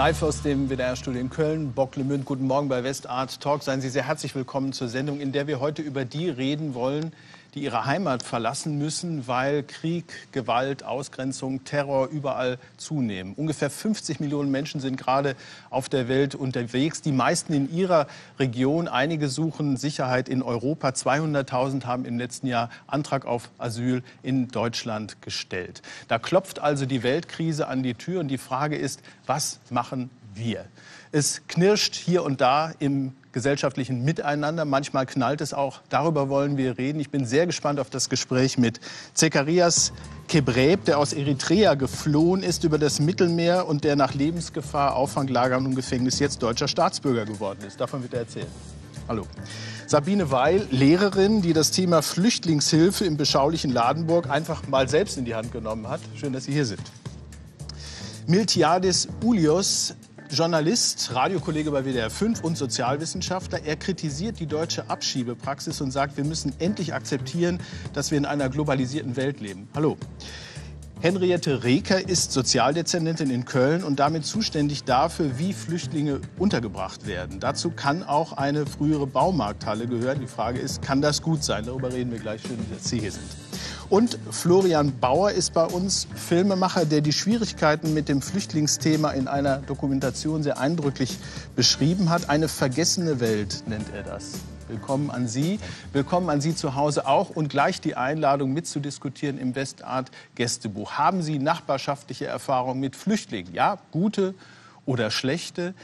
Live aus dem WDR-Studio in Köln, Bocklemünd. Guten Morgen bei Westart Talk. Seien Sie sehr herzlich willkommen zur Sendung, in der wir heute über die reden wollen, die ihre Heimat verlassen müssen, weil Krieg, Gewalt, Ausgrenzung, Terror überall zunehmen. Ungefähr 50 Millionen Menschen sind gerade auf der Welt unterwegs, die meisten in ihrer Region. Einige suchen Sicherheit in Europa. 200.000 haben im letzten Jahr Antrag auf Asyl in Deutschland gestellt. Da klopft also die Weltkrise an die Tür und die Frage ist, was machen wir? Es knirscht hier und da im gesellschaftlichen Miteinander. Manchmal knallt es auch. Darüber wollen wir reden. Ich bin sehr gespannt auf das Gespräch mit Zekarias Kebreb, der aus Eritrea geflohen ist über das Mittelmeer und der nach Lebensgefahr, Auffanglagern und Gefängnis jetzt deutscher Staatsbürger geworden ist. Davon wird er erzählen. Hallo. Sabine Weil, Lehrerin, die das Thema Flüchtlingshilfe im beschaulichen Ladenburg einfach mal selbst in die Hand genommen hat. Schön, dass Sie hier sind. Miltiadis Ulios, Journalist, Radiokollege bei WDR 5 und Sozialwissenschaftler. Er kritisiert die deutsche Abschiebepraxis und sagt, wir müssen endlich akzeptieren, dass wir in einer globalisierten Welt leben. Hallo. Henriette Reker ist Sozialdezernentin in Köln und damit zuständig dafür, wie Flüchtlinge untergebracht werden. Dazu kann auch eine frühere Baumarkthalle gehören. Die Frage ist, kann das gut sein? Darüber reden wir gleich, schön, dass Sie hier sind. Und Florian Bauer ist bei uns Filmemacher, der die Schwierigkeiten mit dem Flüchtlingsthema in einer Dokumentation sehr eindrücklich beschrieben hat. Eine vergessene Welt nennt er das. Willkommen an Sie. Willkommen an Sie zu Hause auch und gleich die Einladung mitzudiskutieren im Westart Gästebuch. Haben Sie nachbarschaftliche Erfahrungen mit Flüchtlingen? Ja, gute oder schlechte?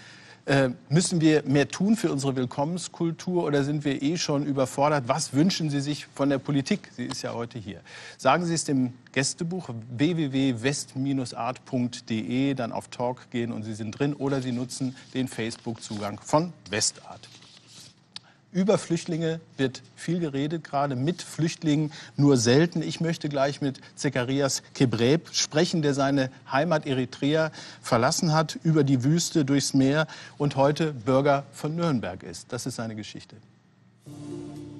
Äh, müssen wir mehr tun für unsere Willkommenskultur oder sind wir eh schon überfordert? Was wünschen Sie sich von der Politik? Sie ist ja heute hier. Sagen Sie es dem Gästebuch www.west-art.de, dann auf Talk gehen und Sie sind drin oder Sie nutzen den Facebook-Zugang von Westart. Über Flüchtlinge wird viel geredet, gerade mit Flüchtlingen nur selten. Ich möchte gleich mit Zekarias Kebreb sprechen, der seine Heimat Eritrea verlassen hat, über die Wüste, durchs Meer und heute Bürger von Nürnberg ist. Das ist seine Geschichte.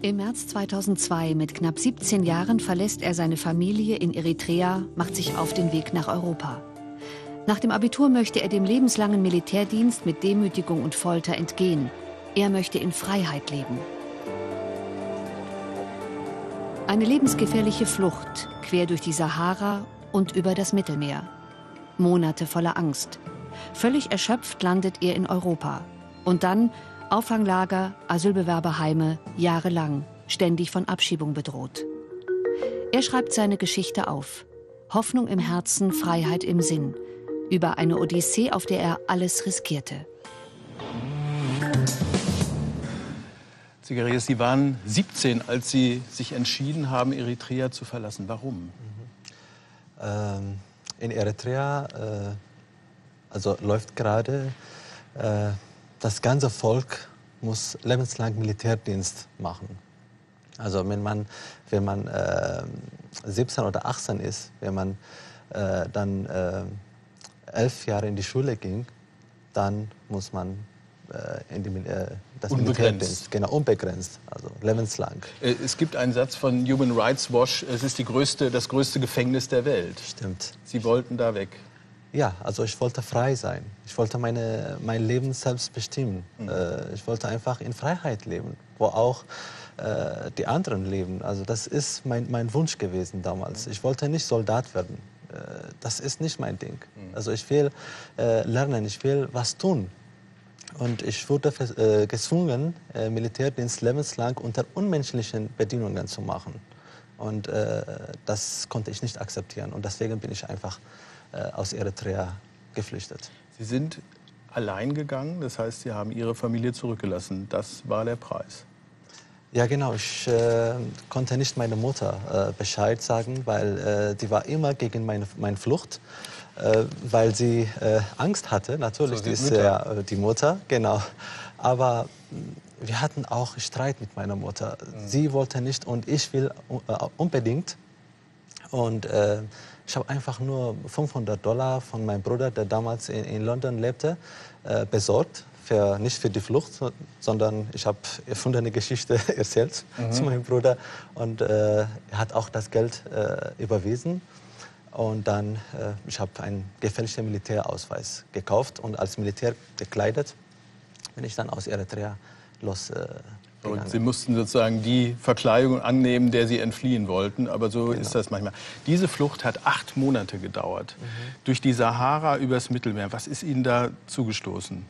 Im März 2002, mit knapp 17 Jahren, verlässt er seine Familie in Eritrea, macht sich auf den Weg nach Europa. Nach dem Abitur möchte er dem lebenslangen Militärdienst mit Demütigung und Folter entgehen. Er möchte in Freiheit leben. Eine lebensgefährliche Flucht quer durch die Sahara und über das Mittelmeer. Monate voller Angst. Völlig erschöpft landet er in Europa. Und dann Auffanglager, Asylbewerberheime, jahrelang, ständig von Abschiebung bedroht. Er schreibt seine Geschichte auf. Hoffnung im Herzen, Freiheit im Sinn. Über eine Odyssee, auf der er alles riskierte. Zigarias, Sie waren 17, als Sie sich entschieden haben, Eritrea zu verlassen. Warum? Mhm. Ähm, in Eritrea äh, also läuft gerade, äh, das ganze Volk muss lebenslang Militärdienst machen. Also wenn man, wenn man äh, 17 oder 18 ist, wenn man äh, dann äh, elf Jahre in die Schule ging, dann muss man in die, äh, das unbegrenzt. Genau, unbegrenzt, also lebenslang. Äh, es gibt einen Satz von Human Rights Watch, es ist die größte, das größte Gefängnis der Welt. Stimmt. Sie wollten da weg. Ja, also ich wollte frei sein. Ich wollte meine, mein Leben selbst bestimmen. Mhm. Ich wollte einfach in Freiheit leben, wo auch äh, die anderen leben. Also das ist mein, mein Wunsch gewesen damals. Mhm. Ich wollte nicht Soldat werden. Das ist nicht mein Ding. Mhm. Also ich will äh, lernen, ich will was tun. Und ich wurde äh, gezwungen, äh, Militärdienst lebenslang unter unmenschlichen Bedingungen zu machen. Und äh, das konnte ich nicht akzeptieren. Und deswegen bin ich einfach äh, aus Eritrea geflüchtet. Sie sind allein gegangen, das heißt, Sie haben Ihre Familie zurückgelassen. Das war der Preis. Ja, genau. Ich äh, konnte nicht meiner Mutter äh, Bescheid sagen, weil die war immer gegen meine, meine Flucht. Äh, weil sie äh, Angst hatte. Natürlich, so, die ist ja äh, die Mutter, genau. Aber mm, wir hatten auch Streit mit meiner Mutter. Mhm. Sie wollte nicht und ich will unbedingt. Und äh, ich habe einfach nur 500 Dollar von meinem Bruder, der damals in, in London lebte, äh, besorgt. Für, nicht für die Flucht, sondern ich habe erfundene Geschichte erzählt mhm. zu meinem Bruder. Und äh, er hat auch das Geld überwiesen. Und dann, äh, ich habe einen gefälschten Militärausweis gekauft und als Militär gekleidet bin ich dann aus Eritrea los. Äh, und Sie mussten sozusagen die Verkleidung annehmen, der Sie entfliehen wollten. Aber so genau. ist das manchmal. Diese Flucht hat acht Monate gedauert. Mhm. Durch die Sahara übers Mittelmeer. Was ist Ihnen da zugestoßen?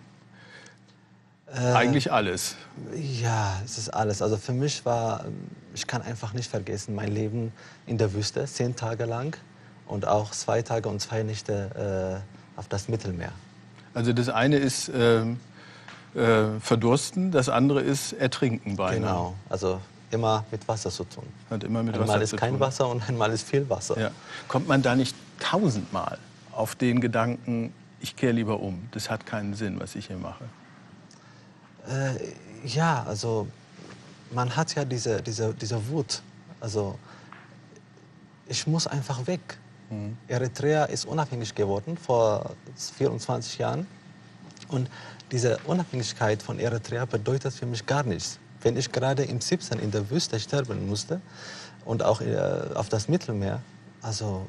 Äh, Eigentlich alles. Ja, es ist alles. Also für mich war, ich kann einfach nicht vergessen, mein Leben in der Wüste, zehn Tage lang und auch zwei Tage und zwei Nächte äh, auf das Mittelmeer. Also das eine ist äh, äh, verdursten, das andere ist ertrinken beinahe. Genau, also immer mit Wasser zu tun. Hat immer mit einmal Wasser ist kein Wasser und einmal ist viel Wasser. Ja. Kommt man da nicht tausendmal auf den Gedanken, ich kehre lieber um, das hat keinen Sinn, was ich hier mache? Äh, ja, also man hat ja diese, diese, diese Wut. Also ich muss einfach weg. Mhm. Eritrea ist unabhängig geworden vor 24 Jahren. Und diese Unabhängigkeit von Eritrea bedeutet für mich gar nichts. Wenn ich gerade im 17 in der Wüste sterben musste und auch äh, auf das Mittelmeer, also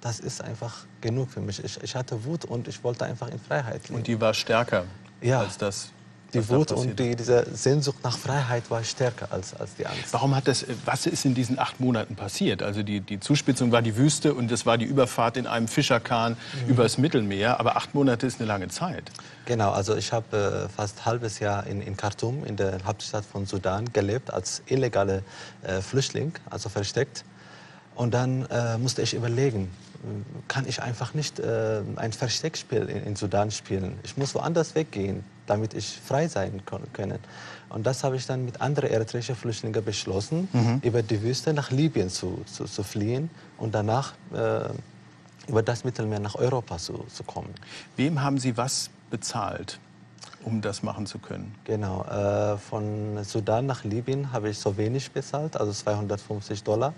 das ist einfach genug für mich. Ich, ich hatte Wut und ich wollte einfach in Freiheit leben. Und die war stärker ja. als das, die Wut und die, diese Sehnsucht nach Freiheit war stärker als, als die Angst. Warum hat das, was ist in diesen acht Monaten passiert? Also die, die Zuspitzung war die Wüste und das war die Überfahrt in einem Fischerkahn mhm. übers Mittelmeer. Aber acht Monate ist eine lange Zeit. Genau, also ich habe äh, fast ein halbes Jahr in, in Khartoum, in der Hauptstadt von Sudan, gelebt als illegale äh, Flüchtling, also versteckt. Und dann äh, musste ich überlegen, kann ich einfach nicht äh, ein Versteckspiel in, in, Sudan spielen. Ich muss woanders weggehen, damit ich frei sein kann. Und das habe ich dann mit anderen eritreischen Flüchtlingen beschlossen, mhm. über die Wüste nach Libyen zu, zu, zu fliehen und danach äh, über das Mittelmeer nach Europa zu, zu kommen. Wem haben Sie was bezahlt? um das machen zu können? Genau, äh, von Sudan nach Libyen habe ich so wenig bezahlt, also 250 Dollar.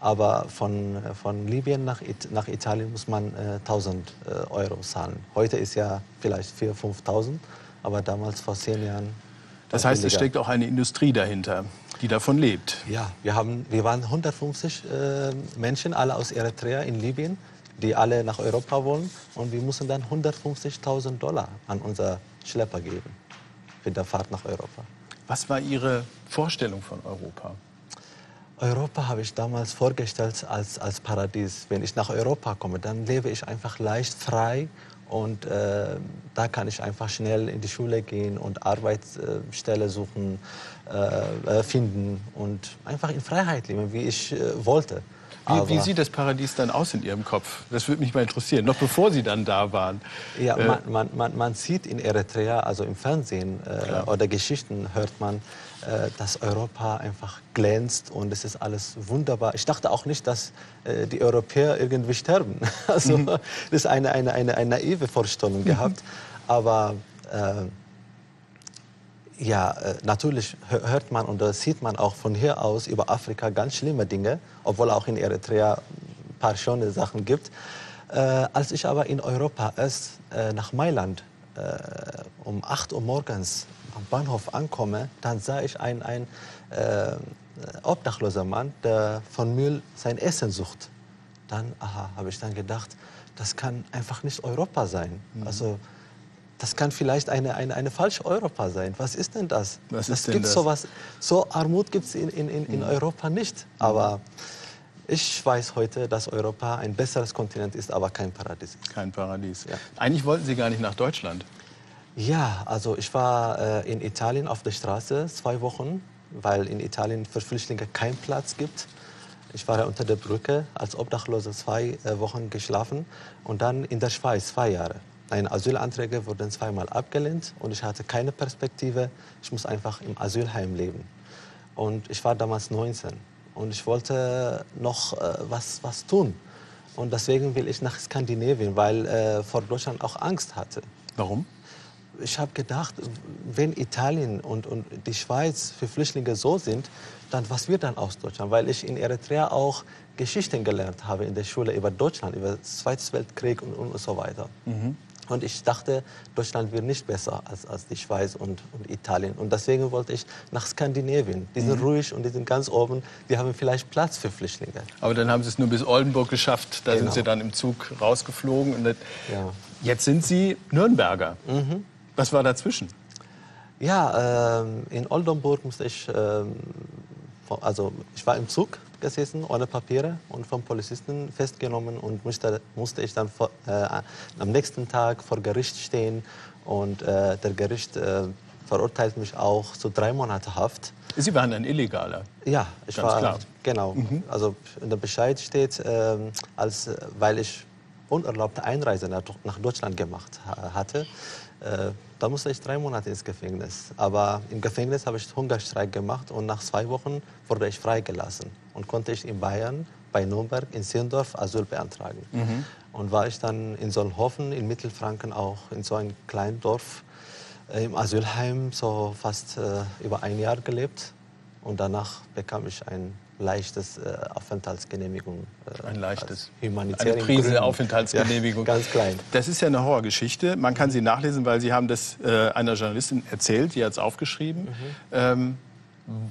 Aber von, von Libyen nach, It nach Italien muss man äh, 1000 äh, Euro zahlen. Heute ist ja vielleicht 4.000, 5.000, aber damals vor zehn Jahren. Das heißt, billiger. es steckt auch eine Industrie dahinter, die davon lebt. Ja, wir, haben, wir waren 150 äh, Menschen, alle aus Eritrea in Libyen, die alle nach Europa wollen. Und wir mussten dann 150.000 Dollar an unser Schlepper geben für die Fahrt nach Europa. Was war Ihre Vorstellung von Europa? Europa habe ich damals vorgestellt als, als Paradies. Wenn ich nach Europa komme, dann lebe ich einfach leicht frei und äh, da kann ich einfach schnell in die Schule gehen und Arbeitsstelle suchen, äh, äh, finden und einfach in Freiheit leben, wie ich äh, wollte. Wie, wie, sieht das Paradies dann aus in Ihrem Kopf? Das würde mich mal interessieren, noch bevor Sie dann da waren. Ja, äh, man, man, man, man sieht in Eritrea, also im Fernsehen äh, oder Geschichten hört man, äh, dass Europa einfach glänzt und es ist alles wunderbar. Ich dachte auch nicht, dass äh, die Europäer irgendwie sterben. Also mhm. das ist eine, eine, eine, eine naive Vorstellung gehabt. Aber äh, ja, äh, natürlich hört man und sieht man auch von hier aus über Afrika ganz schlimme Dinge, obwohl auch in Eritrea ein paar schöne Sachen gibt. Äh, als ich aber in Europa erst äh, nach Mailand um 8 Uhr morgens am Bahnhof ankomme, dann sah ich einen, einen äh, obdachloser Mann, der von Müll sein Essen sucht. Dann, aha, habe ich dann gedacht, das kann einfach nicht Europa sein. Mhm. Also das kann vielleicht eine, eine, eine falsche Europa sein. Was ist denn das? Was ist denn das? Sowas, so Armut gibt es in, in, in, mhm. Europa nicht. Aber ich weiß heute, dass Europa ein besseres Kontinent ist, aber kein Paradies. Kein Paradies. Ja. Eigentlich wollten Sie gar nicht nach Deutschland. Ja, also ich war äh, in Italien auf der Straße zwei Wochen, weil in Italien für Flüchtlinge keinen Platz gibt. Ich war unter der Brücke als Obdachloser zwei äh, Wochen geschlafen und dann in der Schweiz zwei Jahre. Meine Asylanträge wurden zweimal abgelehnt und ich hatte keine Perspektive. Ich muss einfach im Asylheim leben. Und ich war damals 19 und ich wollte noch äh, was, was tun. Und deswegen will ich nach Skandinavien, weil äh, vor Deutschland auch Angst hatte. Warum? ich habe gedacht, wenn Italien und, und die Schweiz für Flüchtlinge so sind, dann was wird dann aus Deutschland? Weil ich in Eritrea auch Geschichten gelernt habe in der Schule über Deutschland, über den Zweiten Weltkrieg und, und so weiter. Mhm. Und ich dachte, Deutschland wird nicht besser als, als die Schweiz und, und Italien. Und deswegen wollte ich nach Skandinavien. Die sind mhm. ruhig und die sind ganz oben. Die haben vielleicht Platz für Flüchtlinge. Aber dann haben Sie es nur bis Oldenburg geschafft. Da genau. sind Sie dann im Zug rausgeflogen. Und ja. Jetzt sind Sie Nürnberger. Mhm. Was war dazwischen? Ja, ähm, in Oldenburg musste ich, ähm, also ich war im Zug gesessen, ohne Papiere und vom Polizisten festgenommen und musste, musste ich dann vor, äh, am nächsten Tag vor Gericht stehen und äh, der Gericht äh, verurteilt mich auch zu drei Monate Haft. Sie waren ein Illegaler? Ja, ich Ganz war, klar. genau. Mhm. Also in der Bescheid steht, ähm, als, weil ich unerlaubte Einreise nach Deutschland gemacht hatte, äh, da musste ich drei Monate ins Gefängnis. Aber im Gefängnis habe ich Hungerstreik gemacht und nach zwei Wochen wurde ich freigelassen und konnte ich in Bayern, bei Nürnberg, in Sirndorf Asyl beantragen. Mhm. Und war ich dann in Solnhofen, in Mittelfranken auch, in so einem kleinen Dorf äh, im Asylheim, so fast äh, über ein Jahr gelebt. Und danach bekam ich ein leichtes äh, Aufenthaltsgenehmigung. Äh, ein leichtes. Eine Prise. Aufenthaltsgenehmigung. Ja, ganz klein. Das ist ja eine Horrorgeschichte. Man kann sie nachlesen, weil Sie haben das äh, einer Journalistin erzählt, die hat es aufgeschrieben. Mhm. Ähm,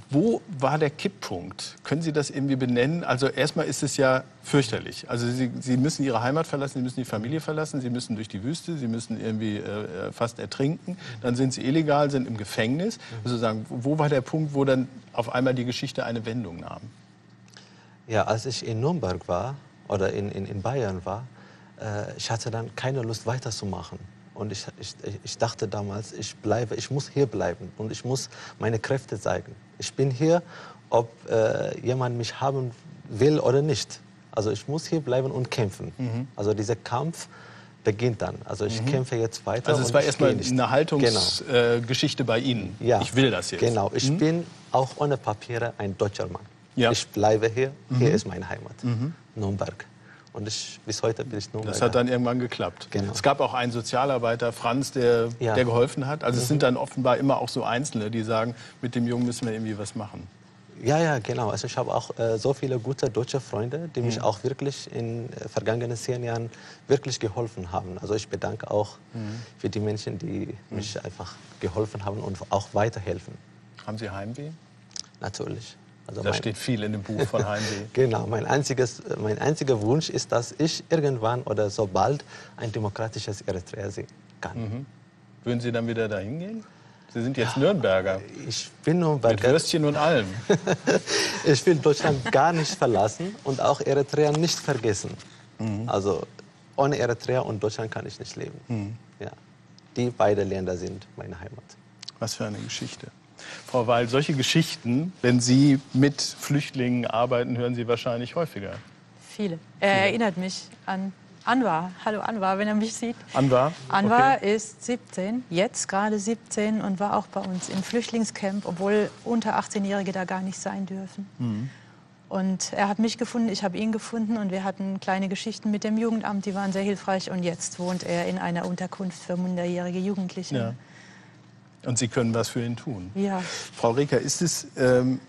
wo war der Kipppunkt? Können Sie das irgendwie benennen? Also erstmal ist es ja fürchterlich. Also Sie, Sie, müssen Ihre Heimat verlassen, Sie müssen die Familie verlassen, Sie müssen durch die Wüste, Sie müssen irgendwie äh, fast ertrinken. Dann sind Sie illegal, sind im Gefängnis. Also sagen, wo war der Punkt, wo dann auf einmal die Geschichte eine Wendung nahm? Ja, als ich in Nürnberg war oder in, in, in Bayern war, äh, ich hatte dann keine Lust weiterzumachen. Und ich, ich, ich dachte damals, ich bleibe, ich muss hier bleiben und ich muss meine Kräfte zeigen. Ich bin hier, ob äh, jemand mich haben will oder nicht. Also ich muss hier bleiben und kämpfen. Mhm. Also dieser Kampf beginnt dann. Also ich mhm. kämpfe jetzt weiter. Also es war erstmal eine Haltungsgeschichte genau. äh, bei Ihnen. Ja. Ich will das jetzt. Genau. Ich mhm. bin auch ohne Papiere ein deutscher Mann. Ja. Ich bleibe hier. Hier mhm. ist meine Heimat. Mhm. Nürnberg. Und ich, bis heute bin ich Nürnberger. Das hat dann irgendwann geklappt. Genau. Es gab auch einen Sozialarbeiter, Franz, der, ja. der geholfen hat. Also mhm. es sind dann offenbar immer auch so Einzelne, die sagen, mit dem Jungen müssen wir irgendwie was machen. Ja, ja, genau. Also ich habe auch äh, so viele gute deutsche Freunde, die mich mhm. auch wirklich in äh, vergangenen zehn Jahren wirklich geholfen haben. Also ich bedanke auch mhm. für die Menschen, die mhm. mich einfach geholfen haben und auch weiterhelfen. Haben Sie Heimweh? Natürlich. Also da steht viel in dem Buch von Heimweh. genau, mein, einziges, mein einziger Wunsch ist, dass ich irgendwann oder so bald ein demokratisches Eritrea sehen kann. Mhm. Würden Sie dann wieder dahin gehen? Sie sind jetzt ja, Nürnberger. Ich bin Nürnberger. Mit Würstchen und allem. ich will Deutschland gar nicht verlassen und auch Eritrea nicht vergessen. Mhm. Also ohne Eritrea und Deutschland kann ich nicht leben. Mhm. Ja. Die beiden Länder sind meine Heimat. Was für eine Geschichte. Frau Weil, solche Geschichten, wenn Sie mit Flüchtlingen arbeiten, hören Sie wahrscheinlich häufiger. Viele. Er erinnert mich an Anwar. Hallo Anwar, wenn er mich sieht. Anwar? Anwar okay. ist 17, jetzt gerade 17 und war auch bei uns im Flüchtlingscamp, obwohl unter 18-Jährige da gar nicht sein dürfen. Mhm. Und er hat mich gefunden, ich habe ihn gefunden und wir hatten kleine Geschichten mit dem Jugendamt, die waren sehr hilfreich. Und jetzt wohnt er in einer Unterkunft für minderjährige Jugendliche. Ja. Und Sie können was für ihn tun. Ja. Frau Reker, ist es ähm,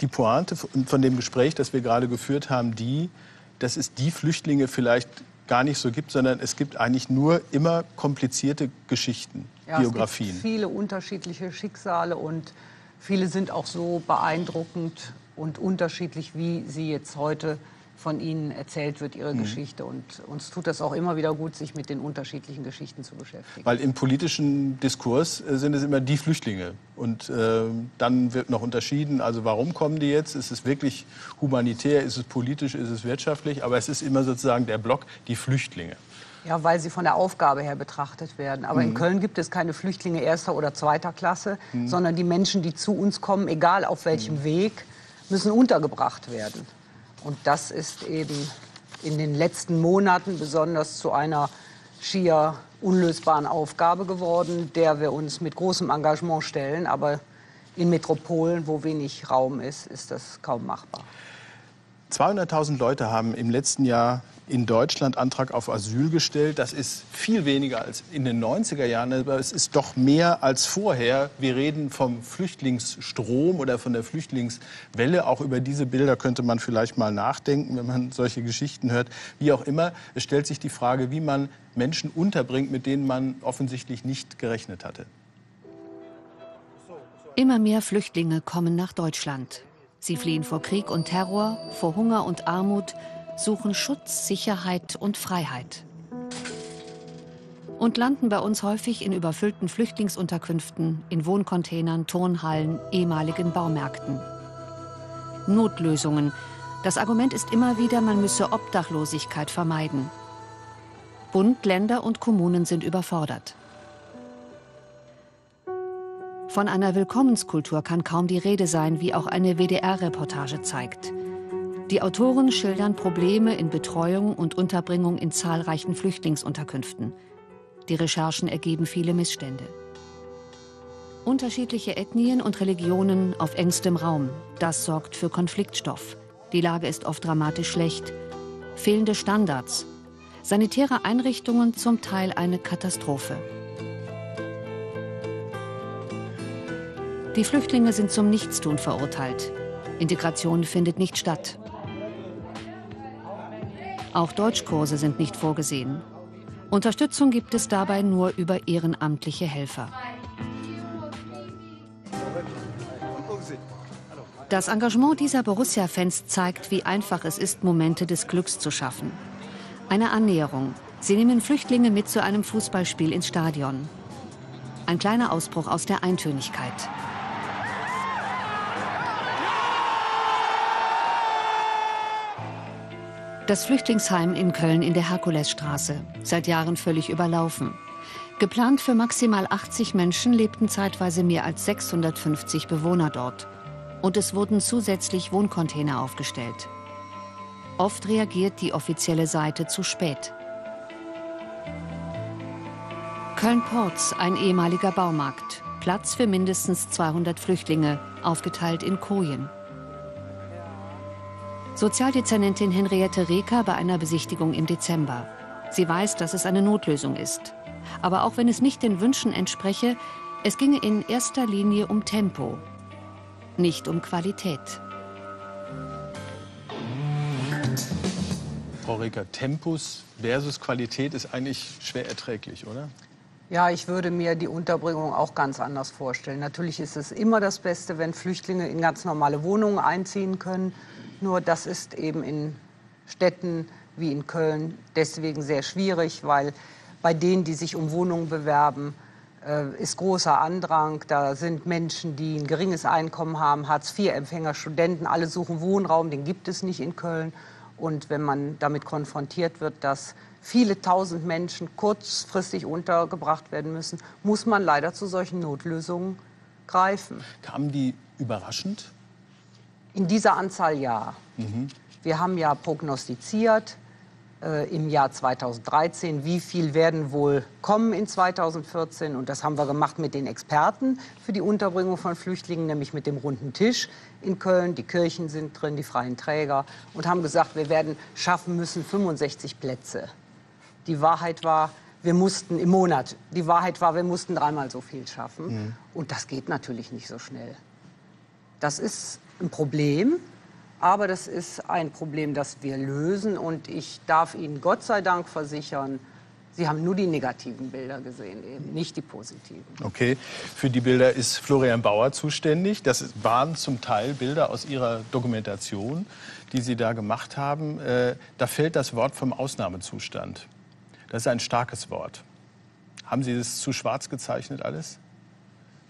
die Pointe von dem Gespräch, das wir gerade geführt haben, die, dass es die Flüchtlinge vielleicht gar nicht so gibt, sondern es gibt eigentlich nur immer komplizierte Geschichten, ja, Biografien. Es gibt viele unterschiedliche Schicksale und viele sind auch so beeindruckend und unterschiedlich, wie sie jetzt heute von Ihnen erzählt wird, Ihre mhm. Geschichte. Und uns tut das auch immer wieder gut, sich mit den unterschiedlichen Geschichten zu beschäftigen. Weil im politischen Diskurs äh, sind es immer die Flüchtlinge. Und äh, dann wird noch unterschieden, also warum kommen die jetzt? Ist es wirklich humanitär? Ist es politisch? Ist es wirtschaftlich? Aber es ist immer sozusagen der Block, die Flüchtlinge. Ja, weil sie von der Aufgabe her betrachtet werden. Aber mhm. in Köln gibt es keine Flüchtlinge erster oder zweiter Klasse, mhm. sondern die Menschen, die zu uns kommen, egal auf welchem mhm. Weg, müssen untergebracht werden. Und das ist eben in den letzten Monaten besonders zu einer schier unlösbaren Aufgabe geworden, der wir uns mit großem Engagement stellen. Aber in Metropolen, wo wenig Raum ist, ist das kaum machbar. 200.000 Leute haben im letzten Jahr in Deutschland Antrag auf Asyl gestellt. Das ist viel weniger als in den 90er Jahren, aber es ist doch mehr als vorher. Wir reden vom Flüchtlingsstrom oder von der Flüchtlingswelle. Auch über diese Bilder könnte man vielleicht mal nachdenken, wenn man solche Geschichten hört. Wie auch immer, es stellt sich die Frage, wie man Menschen unterbringt, mit denen man offensichtlich nicht gerechnet hatte. Immer mehr Flüchtlinge kommen nach Deutschland. Sie fliehen vor Krieg und Terror, vor Hunger und Armut, suchen Schutz, Sicherheit und Freiheit. Und landen bei uns häufig in überfüllten Flüchtlingsunterkünften, in Wohncontainern, Turnhallen, ehemaligen Baumärkten. Notlösungen. Das Argument ist immer wieder, man müsse Obdachlosigkeit vermeiden. Bund, Länder und Kommunen sind überfordert. Von einer Willkommenskultur kann kaum die Rede sein, wie auch eine WDR-Reportage zeigt. Die Autoren schildern Probleme in Betreuung und Unterbringung in zahlreichen Flüchtlingsunterkünften. Die Recherchen ergeben viele Missstände. Unterschiedliche Ethnien und Religionen auf engstem Raum, das sorgt für Konfliktstoff. Die Lage ist oft dramatisch schlecht. Fehlende Standards. Sanitäre Einrichtungen zum Teil eine Katastrophe. Die Flüchtlinge sind zum Nichtstun verurteilt. Integration findet nicht statt. Auch Deutschkurse sind nicht vorgesehen. Unterstützung gibt es dabei nur über ehrenamtliche Helfer. Das Engagement dieser Borussia-Fans zeigt, wie einfach es ist, Momente des Glücks zu schaffen. Eine Annäherung. Sie nehmen Flüchtlinge mit zu einem Fußballspiel ins Stadion. Ein kleiner Ausbruch aus der Eintönigkeit. Das Flüchtlingsheim in Köln in der Herkulesstraße, seit Jahren völlig überlaufen. Geplant für maximal 80 Menschen lebten zeitweise mehr als 650 Bewohner dort. Und es wurden zusätzlich Wohncontainer aufgestellt. Oft reagiert die offizielle Seite zu spät. Köln-Porz, ein ehemaliger Baumarkt. Platz für mindestens 200 Flüchtlinge, aufgeteilt in Kojen. Sozialdezernentin Henriette Reker bei einer Besichtigung im Dezember. Sie weiß, dass es eine Notlösung ist. Aber auch wenn es nicht den Wünschen entspreche, es ginge in erster Linie um Tempo, nicht um Qualität. Frau Reker, Tempus versus Qualität ist eigentlich schwer erträglich, oder? Ja, ich würde mir die Unterbringung auch ganz anders vorstellen. Natürlich ist es immer das Beste, wenn Flüchtlinge in ganz normale Wohnungen einziehen können. Nur das ist eben in Städten wie in Köln deswegen sehr schwierig, weil bei denen, die sich um Wohnungen bewerben, äh, ist großer Andrang. Da sind Menschen, die ein geringes Einkommen haben, Hartz-IV-Empfänger, Studenten, alle suchen Wohnraum, den gibt es nicht in Köln. Und wenn man damit konfrontiert wird, dass viele tausend Menschen kurzfristig untergebracht werden müssen, muss man leider zu solchen Notlösungen greifen. Kamen die überraschend? In dieser Anzahl ja. Mhm. Wir haben ja prognostiziert äh, im Jahr 2013, wie viel werden wohl kommen in 2014. Und das haben wir gemacht mit den Experten für die Unterbringung von Flüchtlingen, nämlich mit dem runden Tisch in Köln. Die Kirchen sind drin, die freien Träger. Und haben gesagt, wir werden schaffen müssen 65 Plätze. Die Wahrheit war, wir mussten im Monat, die Wahrheit war, wir mussten dreimal so viel schaffen. Mhm. Und das geht natürlich nicht so schnell. Das ist ein Problem, aber das ist ein Problem, das wir lösen. Und ich darf Ihnen Gott sei Dank versichern, Sie haben nur die negativen Bilder gesehen, eben nicht die positiven. Okay, für die Bilder ist Florian Bauer zuständig. Das waren zum Teil Bilder aus Ihrer Dokumentation, die Sie da gemacht haben. Äh, da fällt das Wort vom Ausnahmezustand. Das ist ein starkes Wort. Haben Sie das zu schwarz gezeichnet alles?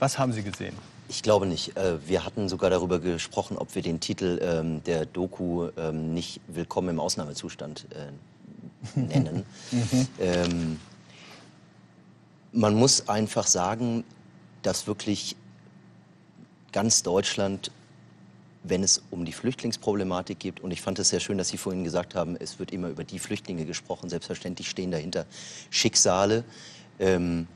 Was haben Sie gesehen? Ich glaube nicht. Äh, wir hatten sogar darüber gesprochen, ob wir den Titel ähm, der Doku ähm, nicht Willkommen im Ausnahmezustand äh, nennen. mhm. ähm, man muss einfach sagen, dass wirklich ganz Deutschland, wenn es um die Flüchtlingsproblematik geht, und ich fand es sehr schön, dass Sie vorhin gesagt haben, es wird immer über die Flüchtlinge gesprochen, selbstverständlich stehen dahinter Schicksale. Ähm,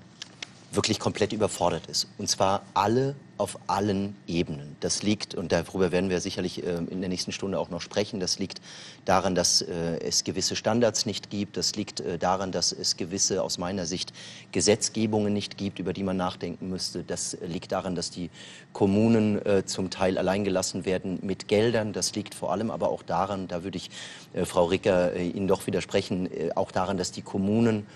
wirklich komplett überfordert ist. Und zwar alle auf allen Ebenen. Das liegt, und darüber werden wir sicherlich äh, in der nächsten Stunde auch noch sprechen, das liegt daran, dass äh, es gewisse Standards nicht gibt. Das liegt äh, daran, dass es gewisse, aus meiner Sicht, Gesetzgebungen nicht gibt, über die man nachdenken müsste. Das liegt daran, dass die Kommunen äh, zum Teil alleingelassen werden mit Geldern. Das liegt vor allem aber auch daran, da würde ich äh, Frau Ricker äh, Ihnen doch widersprechen, auch daran, dass die Kommunen,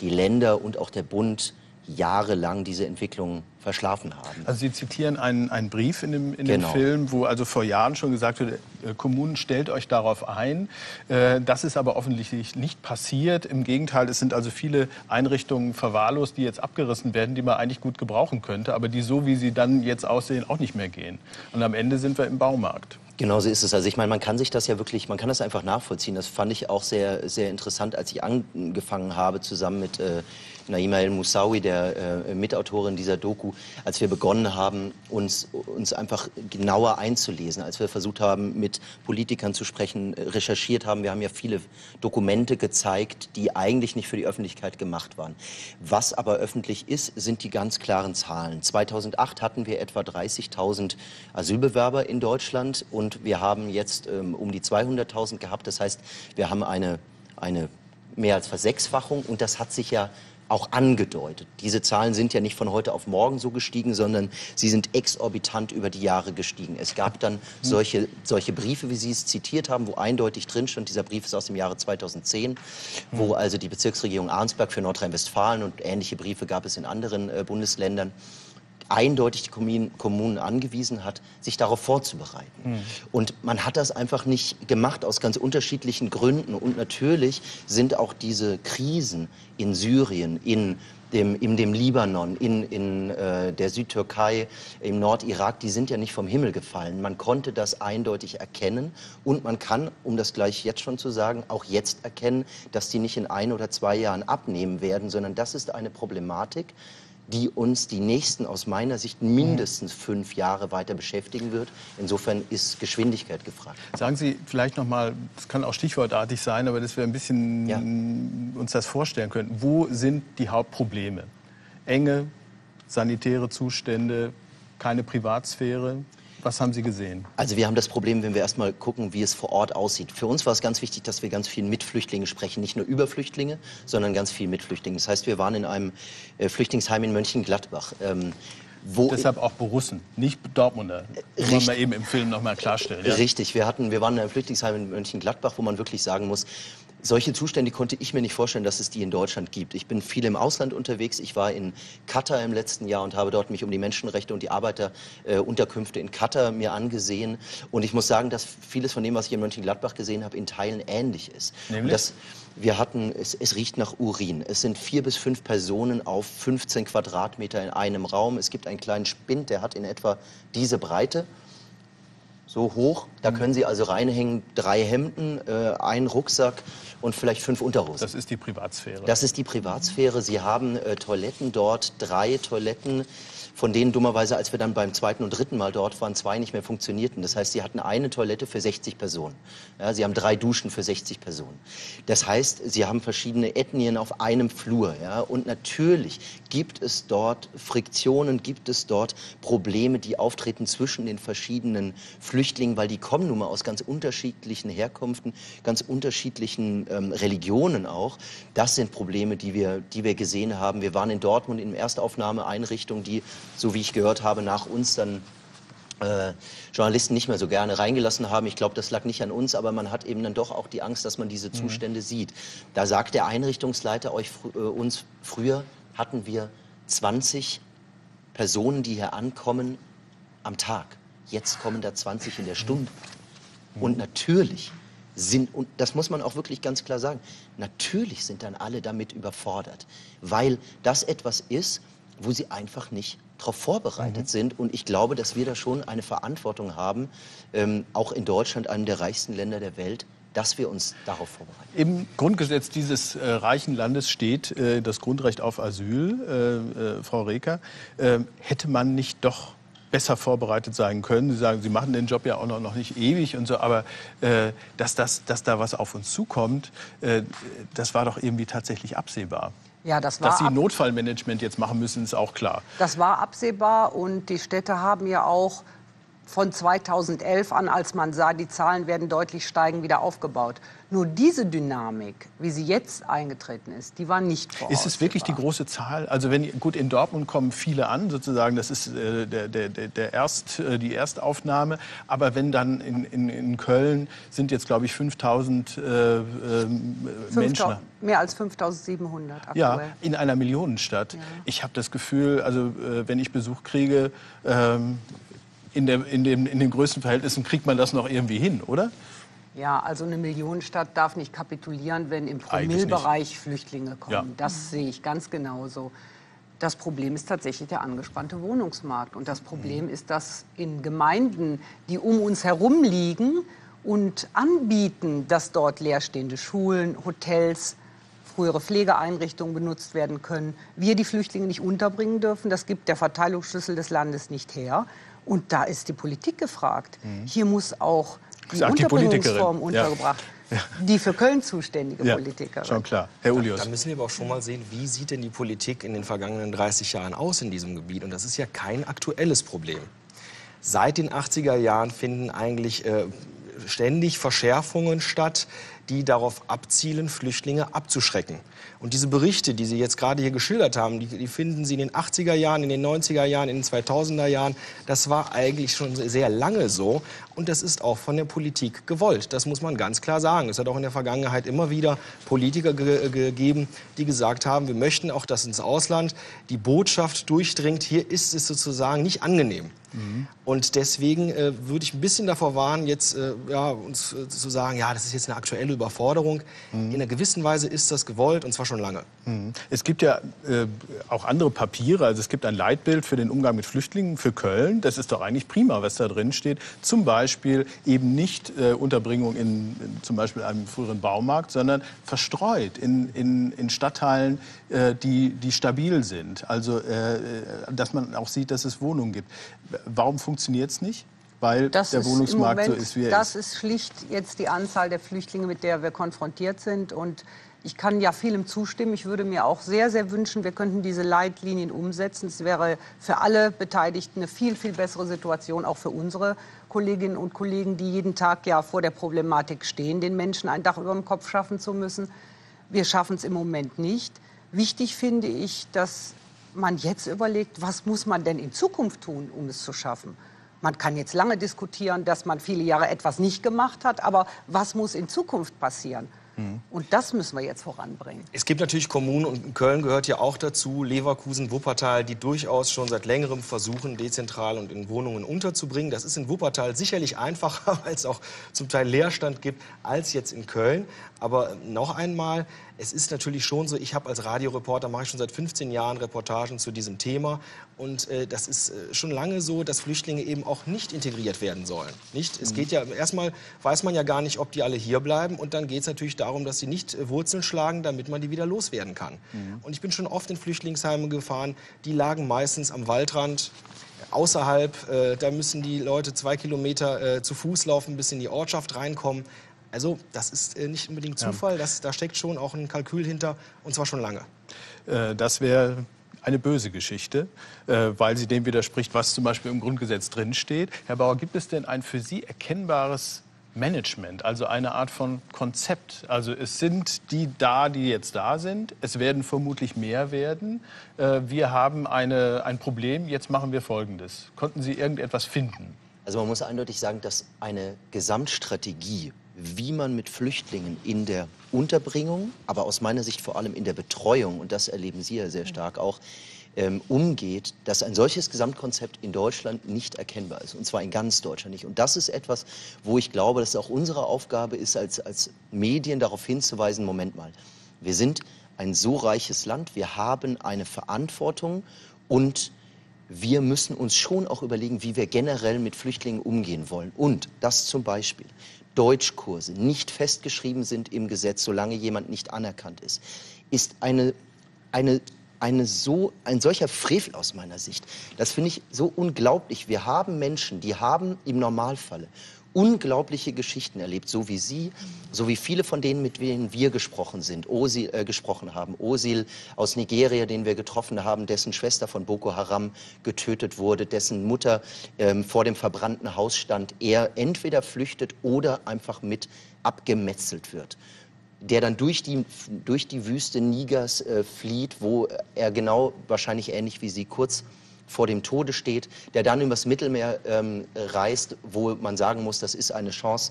die Länder und auch der Bund jahrelang diese Entwicklung verschlafen haben. Also Sie zitieren einen, einen Brief in, dem, in genau. dem Film, wo also vor Jahren schon gesagt wird, äh, Kommunen stellt euch darauf ein. Äh, das ist aber offensichtlich nicht passiert. Im Gegenteil, es sind also viele Einrichtungen verwahrlost, die jetzt abgerissen werden, die man eigentlich gut gebrauchen könnte, aber die so, wie sie dann jetzt aussehen, auch nicht mehr gehen. Und am Ende sind wir im Baumarkt. Genau so ist es. Also ich meine, man kann sich das ja wirklich, man kann das einfach nachvollziehen. Das fand ich auch sehr, sehr interessant, als ich angefangen habe, zusammen mit äh, Naima El Moussaoui, der äh, Mitautorin dieser Doku, als wir begonnen haben, uns, uns einfach genauer einzulesen, als wir versucht haben, mit Politikern zu sprechen, recherchiert haben. Wir haben ja viele Dokumente gezeigt, die eigentlich nicht für die Öffentlichkeit gemacht waren. Was aber öffentlich ist, sind die ganz klaren Zahlen. 2008 hatten wir etwa 30.000 Asylbewerber in Deutschland und wir haben jetzt ähm, um die 200.000 gehabt. Das heißt, wir haben eine, eine mehr als Versechsfachung und das hat sich ja auch angedeutet. Diese Zahlen sind ja nicht von heute auf morgen so gestiegen, sondern sie sind exorbitant über die Jahre gestiegen. Es gab dann solche, solche Briefe, wie Sie es zitiert haben, wo eindeutig drin stand, dieser Brief ist aus dem Jahre 2010, wo also die Bezirksregierung Arnsberg für Nordrhein-Westfalen und ähnliche Briefe gab es in anderen äh, Bundesländern, eindeutig die Kommunen angewiesen hat, sich darauf vorzubereiten. Mhm. Und man hat das einfach nicht gemacht aus ganz unterschiedlichen Gründen. Und natürlich sind auch diese Krisen in Syrien, in dem, in dem Libanon, in, in äh, der Südtürkei, im Nordirak, die sind ja nicht vom Himmel gefallen. Man konnte das eindeutig erkennen und man kann, um das gleich jetzt schon zu sagen, auch jetzt erkennen, dass die nicht in ein oder zwei Jahren abnehmen werden, sondern das ist eine Problematik, die uns die nächsten aus meiner Sicht mindestens fünf Jahre weiter beschäftigen wird. Insofern ist Geschwindigkeit gefragt. Sagen Sie vielleicht noch mal, das kann auch stichwortartig sein, aber dass wir ein bisschen ja. uns das vorstellen können. Wo sind die Hauptprobleme? Enge sanitäre Zustände, keine Privatsphäre, was haben Sie gesehen? Also wir haben das Problem, wenn wir erstmal gucken, wie es vor Ort aussieht. Für uns war es ganz wichtig, dass wir ganz viel mit Flüchtlingen sprechen. Nicht nur über Flüchtlinge, sondern ganz viel mit Flüchtlingen. Das heißt, wir waren in einem äh, Flüchtlingsheim in Mönchengladbach. Ähm, Deshalb auch Borussen, nicht Dortmunder. Das muss man eben im Film noch mal klarstellen. Ja? Richtig, wir, hatten, wir waren in einem Flüchtlingsheim in Mönchengladbach, wo man wirklich sagen muss, solche Zustände konnte ich mir nicht vorstellen, dass es die in Deutschland gibt. Ich bin viel im Ausland unterwegs. Ich war in Katar im letzten Jahr und habe dort mich um die Menschenrechte und die Arbeiterunterkünfte äh, in Katar mir angesehen. Und ich muss sagen, dass vieles von dem, was ich in Mönchengladbach gesehen habe, in Teilen ähnlich ist. Nämlich? Das, wir hatten, es, es riecht nach Urin. Es sind vier bis fünf Personen auf 15 Quadratmeter in einem Raum. Es gibt einen kleinen Spind, der hat in etwa diese Breite so hoch. Da können Sie also reinhängen drei Hemden, äh, einen Rucksack und vielleicht fünf Unterhosen. Das ist die Privatsphäre. Das ist die Privatsphäre. Sie haben äh, Toiletten dort, drei Toiletten von denen dummerweise, als wir dann beim zweiten und dritten Mal dort waren, zwei nicht mehr funktionierten. Das heißt, sie hatten eine Toilette für 60 Personen. Ja, sie haben drei Duschen für 60 Personen. Das heißt, sie haben verschiedene Ethnien auf einem Flur. Ja, und natürlich gibt es dort Friktionen, gibt es dort Probleme, die auftreten zwischen den verschiedenen Flüchtlingen, weil die kommen nun mal aus ganz unterschiedlichen Herkünften, ganz unterschiedlichen ähm, Religionen auch. Das sind Probleme, die wir, die wir gesehen haben. Wir waren in Dortmund in Erstaufnahmeeinrichtung, die so wie ich gehört habe, nach uns dann äh, Journalisten nicht mehr so gerne reingelassen haben. Ich glaube, das lag nicht an uns, aber man hat eben dann doch auch die Angst, dass man diese mhm. Zustände mhm. sieht. Da sagt der Einrichtungsleiter euch äh, uns, früher hatten wir 20 Personen, die hier ankommen am Tag. Jetzt kommen da 20 in der Stunde. Mhm. Und natürlich sind, und das muss man auch wirklich ganz klar sagen, natürlich sind dann alle damit überfordert, weil das etwas ist, wo sie einfach nicht darauf vorbereitet mhm. sind. Und ich glaube, dass wir da schon eine Verantwortung haben, ähm, auch in Deutschland, einem der reichsten Länder der Welt, dass wir uns darauf vorbereiten. Im Grundgesetz dieses äh, reichen Landes steht äh, das Grundrecht auf Asyl, äh, äh Frau Reker. Ähm, hätte man nicht doch besser vorbereitet sein können. Sie sagen, Sie machen den Job ja auch noch, noch nicht ewig und so, aber äh, dass, das, dass da was auf uns zukommt, äh, das war doch irgendwie tatsächlich absehbar. Ja, das war Dass sie Notfallmanagement jetzt machen müssen, ist auch klar. Das war absehbar und die Städte haben ja auch von 2011 an, als man sah, die Zahlen werden deutlich steigen, wieder aufgebaut. Nur diese Dynamik, wie sie jetzt eingetreten ist, die war nicht voraussehbar. Ist es wirklich die große Zahl? Also wenn gut in Dortmund kommen viele an, sozusagen, das ist äh, der, der, der, Erst, äh, die Erstaufnahme. Aber wenn dann in, in, in Köln sind jetzt glaube ich 5000 äh, äh, Menschen. 5000 mehr als 5700 aktuell. Ja, in einer Millionenstadt. Ich habe das Gefühl, also äh, wenn ich Besuch kriege, ähm, in, der, in, dem, in den größten Verhältnissen kriegt man das noch irgendwie hin, oder? Ja, also eine Millionenstadt darf nicht kapitulieren, wenn im. Promillbereich Flüchtlinge kommen. Ja. Das sehe ich ganz genauso. Das Problem ist tatsächlich der angespannte Wohnungsmarkt. Und das Mhm. Problem ist, dass in Gemeinden, die um uns herum liegen und anbieten, dass dort leerstehende Schulen, Hotels, frühere Pflegeeinrichtungen benutzt werden können, wir die Flüchtlinge nicht unterbringen dürfen. Das gibt der Verteilungsschlüssel des Landes nicht her. Und da ist die Politik gefragt. Hier muss auch die die Unterbringungsform Politikerin, ja. untergebracht. Die für Köln zuständige Ja, Politikerin. schon klar. Herr Ulius. Da müssen wir aber auch schon mal sehen, wie sieht denn die Politik in den vergangenen 30 Jahren aus in diesem Gebiet? Und das ist ja kein aktuelles Problem. Seit den 80er Jahren finden eigentlich äh, ständig Verschärfungen statt, die darauf abzielen, Flüchtlinge abzuschrecken. Und diese Berichte, die Sie jetzt gerade hier geschildert haben, die, die finden Sie in den 80er Jahren, in den 90er Jahren, in den 2000er Jahren. Das war eigentlich schon sehr lange so. Und das ist auch von der Politik gewollt. Das muss man ganz klar sagen. Es hat auch in der Vergangenheit immer wieder Politiker ge gegeben, die gesagt haben, wir möchten auch, dass ins Ausland die Botschaft durchdringt, hier ist es sozusagen nicht angenehm. Und deswegen äh, würde ich ein bisschen davor warnen, jetzt äh, ja, uns äh, zu sagen, ja, das ist jetzt eine aktuelle Überforderung. In einer gewissen Weise ist das gewollt und zwar schon lange. Es gibt ja äh, auch andere Papiere. Also es gibt ein Leitbild für den Umgang mit Flüchtlingen für Köln. Das ist doch eigentlich prima, was da drin steht. Zum Beispiel eben nicht äh, Unterbringung in, in zum Beispiel einem früheren Baumarkt, sondern verstreut in, in, in Stadtteilen, äh, die, die stabil sind. Also äh, dass man auch sieht, dass es Wohnungen gibt. Warum funktioniert es nicht? Weil Das der Wohnungsmarkt Moment, so ist, wie er das ist. ist schlicht jetzt die Anzahl der Flüchtlinge, mit der wir konfrontiert sind. Und ich kann ja vielem zustimmen. Ich würde mir auch sehr, sehr wünschen, wir könnten diese Leitlinien umsetzen. Es wäre für alle Beteiligten eine viel, viel bessere Situation, auch für unsere Kolleginnen und Kollegen, die jeden Tag ja vor der Problematik stehen, den Menschen ein Dach über dem Kopf schaffen zu müssen. Wir schaffen es im Moment nicht. Wichtig finde ich, dass man jetzt überlegt, was muss man denn in Zukunft tun, um es zu schaffen. Man kann jetzt lange diskutieren, dass man viele Jahre etwas nicht gemacht hat, aber was muss in Zukunft passieren? Und das müssen wir jetzt voranbringen. Es gibt natürlich Kommunen, und Köln gehört ja auch dazu, Leverkusen, Wuppertal, die durchaus schon seit längerem versuchen, dezentral und in Wohnungen unterzubringen. Das ist in Wuppertal sicherlich einfacher, weil es auch zum Teil Leerstand gibt, als jetzt in Köln. Aber noch einmal, es ist natürlich schon so, ich habe als Radioreporter, mache ich schon seit 15 Jahren Reportagen zu diesem Thema. Und äh, das ist äh, schon lange so, dass Flüchtlinge eben auch nicht integriert werden sollen. Nicht? Es geht ja, erstmal weiß man ja gar nicht, ob die alle hier bleiben. Und dann geht es natürlich darum, dass sie nicht äh, Wurzeln schlagen, damit man die wieder loswerden kann. Und ich bin schon oft in Flüchtlingsheime gefahren, die lagen meistens am Waldrand, außerhalb. Äh, da müssen die Leute zwei Kilometer äh, zu Fuß laufen, bis in die Ortschaft reinkommen. Also das ist äh, nicht unbedingt Zufall, das, da steckt schon auch ein Kalkül hinter und zwar schon lange. Äh, das wäre eine böse Geschichte, äh, weil sie dem widerspricht, was zum Beispiel im Grundgesetz drinsteht. Herr Bauer, gibt es denn ein für Sie erkennbares Management, also eine Art von Konzept? Also es sind die da, die jetzt da sind. Es werden vermutlich mehr werden. Äh, wir haben eine, ein Problem. Jetzt machen wir Folgendes. Konnten Sie irgendetwas finden? Also man muss eindeutig sagen, dass eine Gesamtstrategie, wie man mit Flüchtlingen in der Unterbringung, aber aus meiner Sicht vor allem in der Betreuung, und das erleben Sie ja sehr stark auch, ähm, umgeht, dass ein solches Gesamtkonzept in Deutschland nicht erkennbar ist. Und zwar in ganz Deutschland nicht. Und das ist etwas, wo ich glaube, dass es auch unsere Aufgabe ist, als, als Medien darauf hinzuweisen, Moment mal, wir sind ein so reiches Land, wir haben eine Verantwortung und wir müssen uns schon auch überlegen, wie wir generell mit Flüchtlingen umgehen wollen. Und dass zum Beispiel Deutschkurse nicht festgeschrieben sind im Gesetz, solange jemand nicht anerkannt ist, ist eine, eine, eine so, ein solcher Frevel aus meiner Sicht. Das finde ich so unglaublich. Wir haben Menschen, die haben im Normalfalle unglaubliche Geschichten erlebt, so wie Sie, so wie viele von denen, mit denen wir gesprochen sind, Osil, äh, gesprochen haben. Osil aus Nigeria, den wir getroffen haben, dessen Schwester von Boko Haram getötet wurde, dessen Mutter ähm, vor dem verbrannten Haus stand. Er entweder flüchtet oder einfach mit abgemetzelt wird der dann durch die, durch die Wüste Nigers äh, flieht, wo er genau wahrscheinlich ähnlich wie Sie kurz vor dem Tode steht, der dann übers Mittelmeer ähm, reist, wo man sagen muss, das ist eine Chance,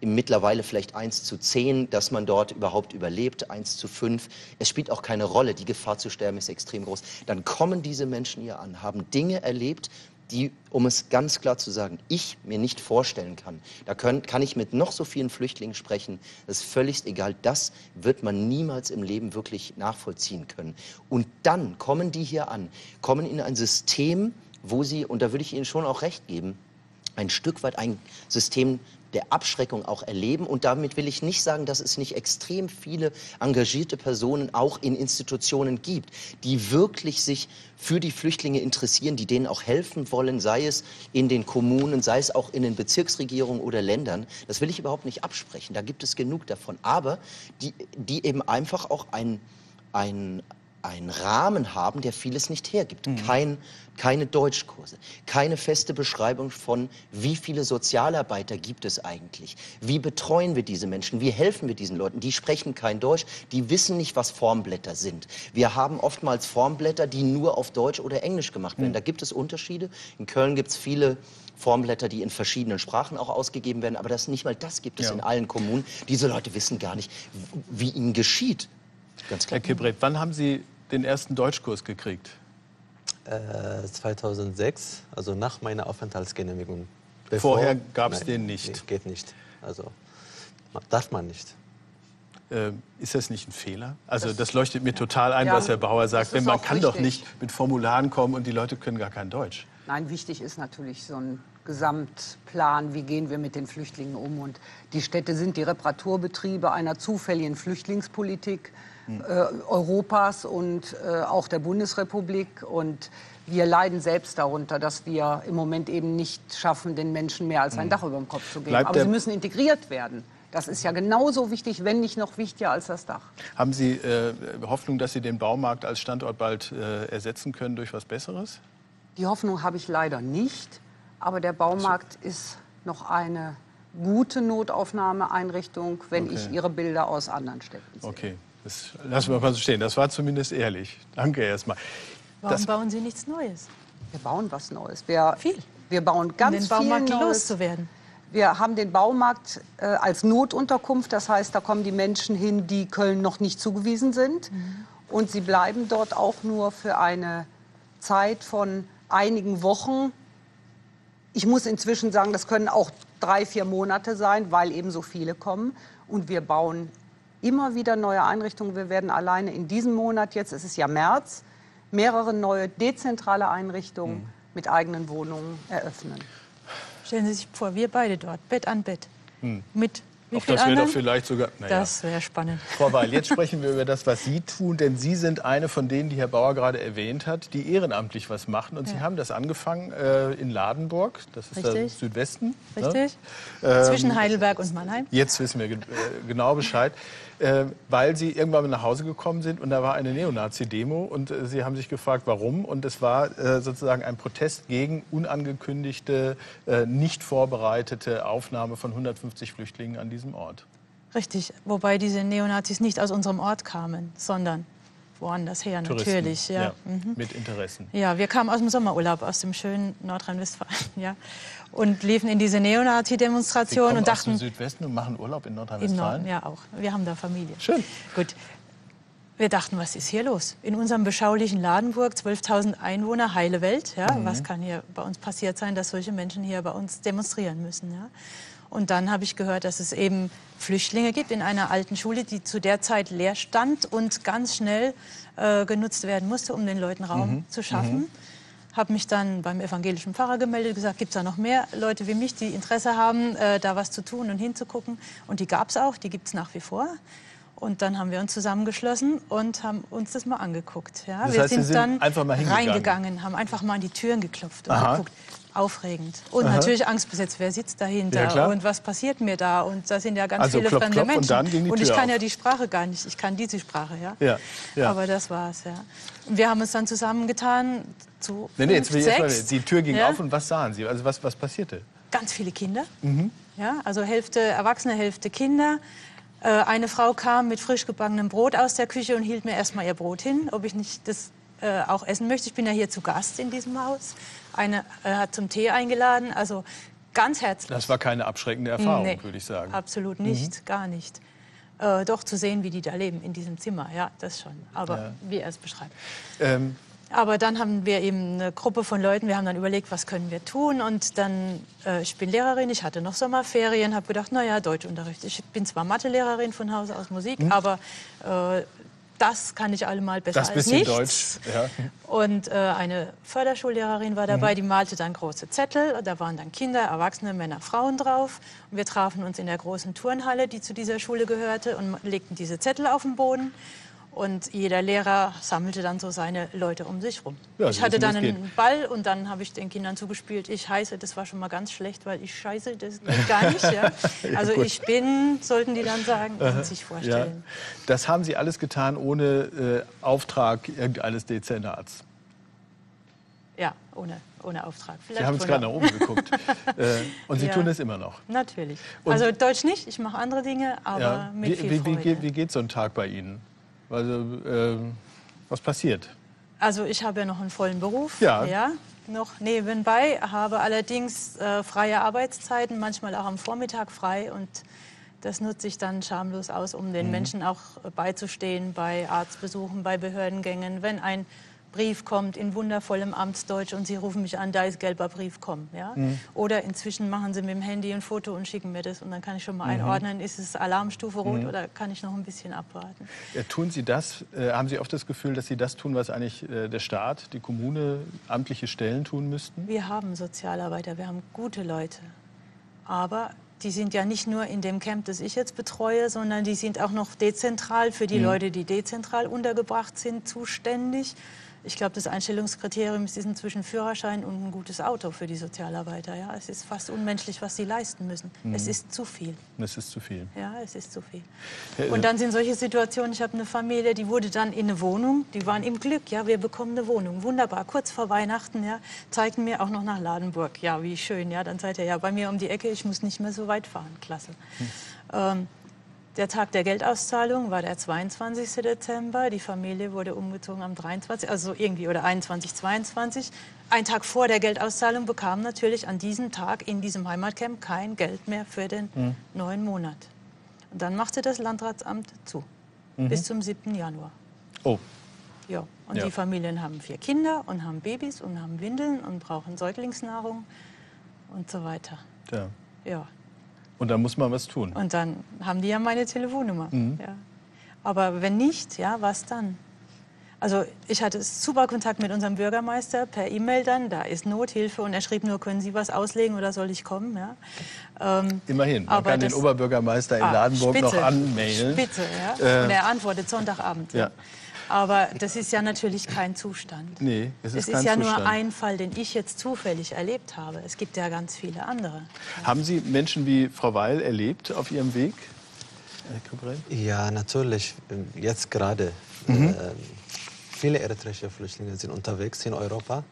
mittlerweile vielleicht 1 zu 10, dass man dort überhaupt überlebt, 1 zu 5. Es spielt auch keine Rolle, die Gefahr zu sterben ist extrem groß. Dann kommen diese Menschen hier an, haben Dinge erlebt, die, um es ganz klar zu sagen, ich mir nicht vorstellen kann. Da können, kann ich mit noch so vielen Flüchtlingen sprechen. Das ist völlig egal. Das wird man niemals im Leben wirklich nachvollziehen können. Und dann kommen die hier an, kommen in ein System, wo sie, und da würde ich Ihnen schon auch recht geben, ein Stück weit ein System der Abschreckung auch erleben. Und damit will ich nicht sagen, dass es nicht extrem viele engagierte Personen auch in Institutionen gibt, die wirklich sich für die Flüchtlinge interessieren, die denen auch helfen wollen, sei es in den Kommunen, sei es auch in den Bezirksregierungen oder Ländern. Das will ich überhaupt nicht absprechen. Da gibt es genug davon. Aber die, die eben einfach auch ein, ein, einen Rahmen haben, der vieles nicht hergibt. Mhm. Kein, keine Deutschkurse, keine feste Beschreibung von, wie viele Sozialarbeiter gibt es eigentlich, wie betreuen wir diese Menschen, wie helfen wir diesen Leuten. Die sprechen kein Deutsch, die wissen nicht, was Formblätter sind. Wir haben oftmals Formblätter, die nur auf Deutsch oder Englisch gemacht werden. Mhm. Da gibt es Unterschiede. In Köln gibt es viele Formblätter, die in verschiedenen Sprachen auch ausgegeben werden, aber das nicht mal das gibt es ja. in allen Kommunen. Diese Leute wissen gar nicht, wie ihnen geschieht. Ganz klar. Herr Kibret, wann haben Sie den ersten Deutschkurs gekriegt? Äh, 2006, also nach meiner Aufenthaltsgenehmigung. Bevor, Vorher gab es den nicht? Nee, geht nicht. Also darf man nicht. Äh, ist das nicht ein Fehler? Also das, das leuchtet mir total ein, ja, was Herr Bauer sagt. Denn man kann richtig. doch nicht mit Formularen kommen und die Leute können gar kein Deutsch. Nein, wichtig ist natürlich so ein Gesamtplan, wie gehen wir mit den Flüchtlingen um. Und die Städte sind die Reparaturbetriebe einer zufälligen Flüchtlingspolitik äh, Europas und äh, auch der Bundesrepublik. Und wir leiden selbst darunter, dass wir im Moment eben nicht schaffen, den Menschen mehr als ein hm. Dach über dem Kopf zu geben. Bleibt Aber sie müssen integriert werden. Das ist ja genauso wichtig, wenn nicht noch wichtiger als das Dach. Haben Sie äh, Hoffnung, dass Sie den Baumarkt als Standort bald äh, ersetzen können durch was Besseres? Die Hoffnung habe ich leider nicht. Aber der Baumarkt so. ist noch eine gute Notaufnahmeeinrichtung, wenn okay. ich Ihre Bilder aus anderen Städten sehe. Okay. Das lassen wir mal so stehen. Das war zumindest ehrlich. Danke erstmal. Warum das bauen Sie nichts Neues? Wir bauen was Neues. Wir, viel. Wir bauen ganz um den Baumarkt viel Neues. loszuwerden. Wir haben den Baumarkt äh, als Notunterkunft. Das heißt, da kommen die Menschen hin, die Köln noch nicht zugewiesen sind. Mhm. Und sie bleiben dort auch nur für eine Zeit von einigen Wochen. Ich muss inzwischen sagen, das können auch drei, vier Monate sein, weil eben so viele kommen. Und wir bauen immer wieder neue Einrichtungen. Wir werden alleine in diesem Monat jetzt, es ist ja März, mehrere neue dezentrale Einrichtungen mhm. mit eigenen Wohnungen eröffnen. Stellen Sie sich vor, wir beide dort, Bett an Bett, mhm. mit wie Auch das wäre doch vielleicht sogar. Naja. Das wäre spannend. Frau Weil, jetzt sprechen wir über das, was Sie tun, denn Sie sind eine von denen, die Herr Bauer gerade erwähnt hat, die ehrenamtlich was machen. Und ja. Sie haben das angefangen äh, in Ladenburg, das ist Richtig. der Südwesten. Ne? Richtig. Ne? Zwischen Heidelberg und Mannheim. Jetzt wissen wir äh, genau Bescheid äh, weil sie irgendwann nach Hause gekommen sind und da war eine Neonazi-Demo und äh, sie haben sich gefragt, warum. Und es war äh, sozusagen ein Protest gegen unangekündigte, äh, nicht vorbereitete Aufnahme von 150 Flüchtlingen an diesem Ort. Richtig, wobei diese Neonazis nicht aus unserem Ort kamen, sondern woanders her, Touristen, natürlich. Ja. ja mhm. Mit Interessen. Ja, wir kamen aus dem Sommerurlaub, aus dem schönen Nordrhein-Westfalen. Ja und liefen in diese Neonazi-Demonstration und dachten. Aus dem Südwesten und machen Urlaub in Nordrhein-Westfalen? Ja, auch. Wir haben da Familie. Schön. Gut. Wir dachten, was ist hier los? In unserem beschaulichen Ladenburg, 12.000 Einwohner, heile Welt. Ja? Mhm. Was kann hier bei uns passiert sein, dass solche Menschen hier bei uns demonstrieren müssen? Ja? Und dann habe ich gehört, dass es eben Flüchtlinge gibt in einer alten Schule, die zu der Zeit leer stand und ganz schnell äh, genutzt werden musste, um den Leuten Raum mhm. zu schaffen. Mhm habe mich dann beim evangelischen Pfarrer gemeldet, gesagt, gibt es da noch mehr Leute wie mich, die Interesse haben, äh, da was zu tun und hinzugucken. Und die gab es auch, die gibt es nach wie vor. Und dann haben wir uns zusammengeschlossen und haben uns das mal angeguckt. Ja, Das wir heißt, Sie sind, sind dann einfach mal hingegangen? reingegangen, haben einfach mal an die Türen geklopft und Aha. geguckt. Aufregend. Und Aha. natürlich angstbesetzt, wer sitzt dahinter Ja, und was passiert mir da? Und da sind ja ganz Also viele klopf, fremde klopf und Menschen. dann ging die ich kann auf. ja die Sprache gar nicht. Ich kann diese Sprache, ja. Ja, ja. Aber das war's, ja. Und wir haben uns dann zusammengetan zu Nee, nee, jetzt fünf, mal, sechs. die Tür ging ja. auf und was sahen Sie? Also was, was passierte? ganz viele Kinder. Mhm. Ja, also Hälfte Erwachsene, Hälfte Kinder. Äh, eine Frau kam mit frisch gebackenem Brot aus der Küche und hielt mir erstmal ihr Brot hin, ob ich nicht das äh, auch essen möchte. Ich bin ja hier zu Gast in diesem Haus. Eine äh, hat zum Tee eingeladen, also ganz herzlich. Das war keine abschreckende Erfahrung, Nee, würde ich sagen. Mhm. Absolut nicht, gar nicht. Äh, doch zu sehen, wie die da leben in diesem Zimmer, ja, das schon. Aber Ja. wie er es beschreibt. Ähm, Aber dann haben wir eben eine Gruppe von Leuten, wir haben dann überlegt, was können wir tun. Und dann, äh, ich bin Lehrerin, ich hatte noch Sommerferien, habe gedacht, naja, Deutschunterricht. Ich bin zwar Mathelehrerin von Hause aus Musik, aber äh, das kann ich allemal besser das als nichts. Deutsch. Ja. Und äh, eine Förderschullehrerin war Mhm. dabei, die malte dann große Zettel. Da waren dann Kinder, Erwachsene, Männer, Frauen drauf. Und wir trafen uns in der großen Turnhalle, die zu dieser Schule gehörte, und legten diese Zettel auf den Boden. Und jeder Lehrer sammelte dann so seine Leute um sich rum. Ja, ich Sie hatte dann es einen Ball und dann habe ich den Kindern zugespielt, ich heiße, das war schon mal ganz schlecht, weil ich scheiße, das geht gar nicht. Ja. Also gut. ich bin, sollten die dann sagen und sich Ja. vorstellen. Das haben Sie alles getan ohne äh, Auftrag irgendeines Dezernats. Ja, ohne, ohne Auftrag. Sie Vielleicht haben jetzt von gerade nach oben geguckt. äh, und Sie Ja. tun es immer noch. Natürlich. Und- also Deutsch nicht, ich mache andere Dinge, aber Ja. mit Wie, viel wie, wie, Freude. wie geht so ein Tag bei Ihnen? Also, ähm, was passiert? Also ich habe ja noch einen vollen Beruf, Ja. noch nebenbei, habe allerdings äh, freie Arbeitszeiten, manchmal auch am Vormittag frei und das nutze ich dann schamlos aus, um Mhm. den Menschen auch äh, beizustehen bei Arztbesuchen, bei Behördengängen, wenn ein Brief kommt in wundervollem Amtsdeutsch und Sie rufen mich an, da ist gelber Brief, komm. Ja? Mhm. Oder inzwischen machen Sie mit dem Handy ein Foto und schicken mir das und dann kann ich schon Mhm. mal einordnen, ist es Alarmstufe rot oder kann ich noch ein bisschen abwarten. Äh, tun Sie das, äh, haben Sie oft das Gefühl, dass Sie das tun, was eigentlich äh, der Staat, die Kommune, amtliche Stellen tun müssten? Wir haben Sozialarbeiter, wir haben gute Leute. Aber die sind ja nicht nur in dem Camp, das ich jetzt betreue, sondern die sind auch noch dezentral für die Leute, die dezentral untergebracht sind, zuständig. Ich glaube, das Einstellungskriterium ist inzwischen Führerschein und ein gutes Auto für die Sozialarbeiter. Ja, es ist fast unmenschlich, was sie leisten müssen. Es ist zu viel. Das ist zu viel. Ja, es ist zu viel. Äh, Und dann sind solche Situationen, ich habe eine Familie, die wurde dann in eine Wohnung, die waren im Glück, ja, wir bekommen eine Wohnung, wunderbar, kurz vor Weihnachten, ja, zeigten mir auch noch nach Ladenburg, ja, wie schön, ja, dann seid ihr ja bei mir um die Ecke, ich muss nicht mehr so weit fahren, klasse. Ähm, der Tag der Geldauszahlung war der 22. Dezember. Die Familie wurde umgezogen am 23. Also irgendwie oder 21, 22. Ein Tag vor der Geldauszahlung bekam natürlich an diesem Tag in diesem Heimatcamp kein Geld mehr für den neuen Monat. Und dann machte das Landratsamt zu. Bis zum 7. Januar. Oh, Ja. Und Ja. die Familien haben vier Kinder und haben Babys und haben Windeln und brauchen Säuglingsnahrung und so weiter. ja. Ja. Und da muss man was tun. Und dann haben die ja meine Telefonnummer. Mhm. Ja. Aber wenn nicht, ja, was dann? Also ich hatte super Kontakt mit unserem Bürgermeister per E-Mail dann, da ist Nothilfe und er schrieb nur, können Sie was auslegen oder soll ich kommen? Ja. Ähm, Immerhin, man aber kann den Oberbürgermeister in Ah, Ladenburg noch Spitze. anmailen. Spitze, ja. Äh, und er antwortet Sonntagabend. ja. Aber das ist ja natürlich kein Zustand. Nee, es ist es ist ja Zustand. nur ein Fall, den ich jetzt zufällig erlebt habe. Es gibt ja ganz viele andere. Haben Sie Menschen wie Frau Weil erlebt auf Ihrem Weg? Herr Kubrell? Ja, natürlich. Jetzt gerade. Äh, viele eritreische Flüchtlinge sind unterwegs in Europa.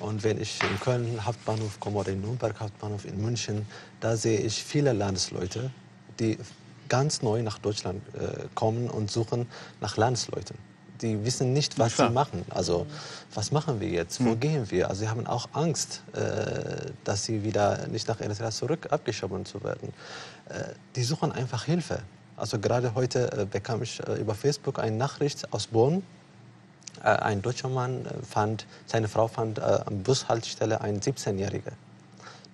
Und wenn ich in Köln Hauptbahnhof komme oder in Nürnberg Hauptbahnhof in München, da sehe ich viele Landesleute, die ganz neu nach Deutschland äh, kommen und suchen nach Landsleuten. Die wissen nicht, was sie machen. Also, was machen wir jetzt? Wo gehen wir? Also, sie haben auch Angst, äh, dass sie wieder nicht nach Eritrea zurück abgeschoben zu werden. Äh, die suchen einfach Hilfe. Also, gerade heute äh, bekam ich äh, über Facebook eine Nachricht aus Bonn. Äh, ein deutscher Mann äh, fand, seine Frau fand am Bushaltestelle einen 17-Jährigen,